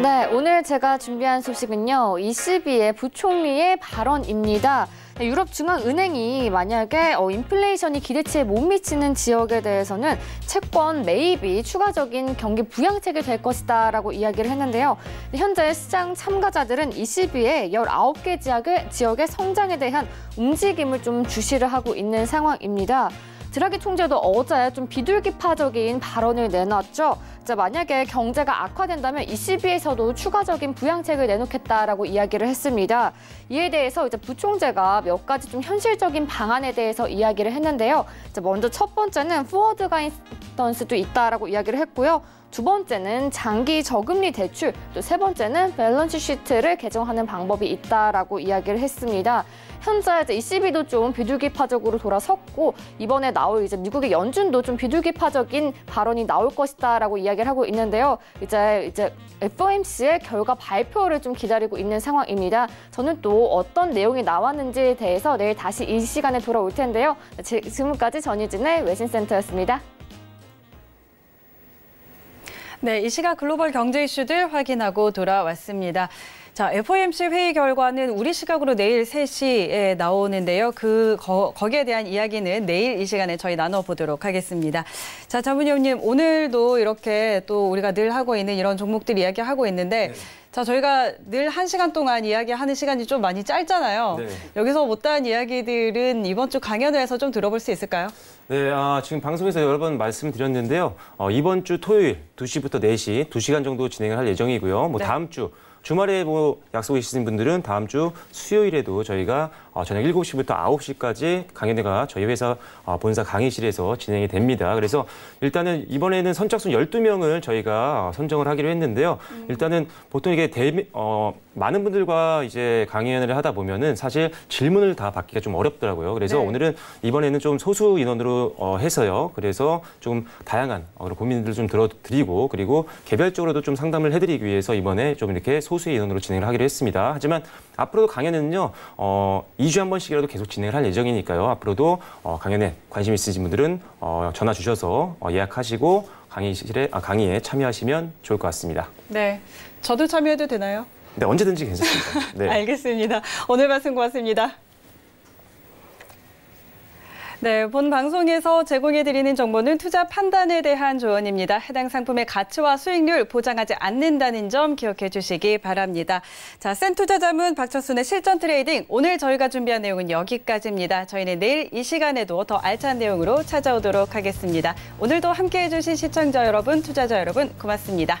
네, 오늘 제가 준비한 소식은요. ECB의 부총리의 발언입니다. 네, 유럽중앙은행이 만약에 어, 인플레이션이 기대치에 못 미치는 지역에 대해서는 채권 매입이 추가적인 경기 부양책이 될 것이다 라고 이야기를 했는데요. 현재 시장 참가자들은 ECB의 19개 지역의, 지역의 성장에 대한 움직임을 좀 주시를 하고 있는 상황입니다. 드라기 총재도 어제 좀 비둘기파적인 발언을 내놨죠. 자, 만약에 경제가 악화된다면 ECB에서도 추가적인 부양책을 내놓겠다라고 이야기를 했습니다. 이에 대해서 이제 부총재가 몇 가지 좀 현실적인 방안에 대해서 이야기를 했는데요. 자, 먼저 첫 번째는 forward guidance도 있다라고 이야기를 했고요. 두 번째는 장기 저금리 대출, 또 세 번째는 balance sheet를 개정하는 방법이 있다라고 이야기를 했습니다. 현재 이제 ECB도 좀 비둘기파적으로 돌아섰고 이번에 나올 이제 미국의 연준도 좀 비둘기파적인 발언이 나올 것이다라고 이야기를 하고 있는데요. 이제 이제 FOMC의 결과 발표를 좀 기다리고 있는 상황입니다. 저는 또 어떤 내용이 나왔는지에 대해서 내일 다시 이 시간에 돌아올 텐데요. 지금까지 전희진의 외신센터였습니다. 네, 이 시각 글로벌 경제 이슈들 확인하고 돌아왔습니다. 자, FOMC 회의 결과는 우리 시각으로 내일 3시에 나오는데요. 그 거, 기에 대한 이야기는 내일 이 시간에 저희 나눠보도록 하겠습니다. 자, 자문위원님 오늘도 이렇게 또 우리가 늘 하고 있는 이런 종목들 이야기하고 있는데 네. 자, 저희가 늘 한 시간 동안 이야기하는 시간이 좀 많이 짧잖아요. 네. 여기서 못다한 이야기들은 이번 주 강연회에서 좀 들어볼 수 있을까요? 네, 아, 지금 방송에서 여러 번 말씀드렸는데요. 어, 이번 주 토요일 2시부터 4시, 2시간 정도 진행을 할 예정이고요. 뭐 네. 다음 주 주말에 뭐 약속 있으신 분들은 다음 주 수요일에도 저희가 어, 저녁 7시부터 9시까지 강연회가 저희 회사 어, 본사 강의실에서 진행이 됩니다. 그래서 일단은 이번에는 선착순 12명을 저희가 선정을 하기로 했는데요. 일단은 보통 이게 대, 어, 많은 분들과 이제 강연을 하다 보면은 사실 질문을 다 받기가 좀 어렵더라고요. 그래서 네. 오늘은 이번에는 좀 소수 인원으로 어, 해서요. 그래서 좀 다양한 어, 그런 고민들을 좀 들어드리고 그리고 개별적으로도 좀 상담을 해드리기 위해서 이번에 좀 이렇게 소수의 인원으로 진행을 하기로 했습니다. 하지만 앞으로도 강연은요, 어, 2주에 한 번씩이라도 계속 진행을 할 예정이니까요. 앞으로도 어, 강연에 관심 있으신 분들은 어, 전화 주셔서 어, 예약하시고 강의실에 아, 강의에 참여하시면 좋을 것 같습니다. 네. 저도 참여해도 되나요? 네, 언제든지 괜찮습니다. 네. (laughs) 알겠습니다. 오늘 말씀 고맙습니다. 네, 본 방송에서 제공해드리는 정보는 투자 판단에 대한 조언입니다. 해당 상품의 가치와 수익률 보장하지 않는다는 점 기억해 주시기 바랍니다. 자, 센투자자문 박철순의 실전 트레이딩. 오늘 저희가 준비한 내용은 여기까지입니다. 저희는 내일 이 시간에도 더 알찬 내용으로 찾아오도록 하겠습니다. 오늘도 함께 해 주신 시청자 여러분, 투자자 여러분, 고맙습니다.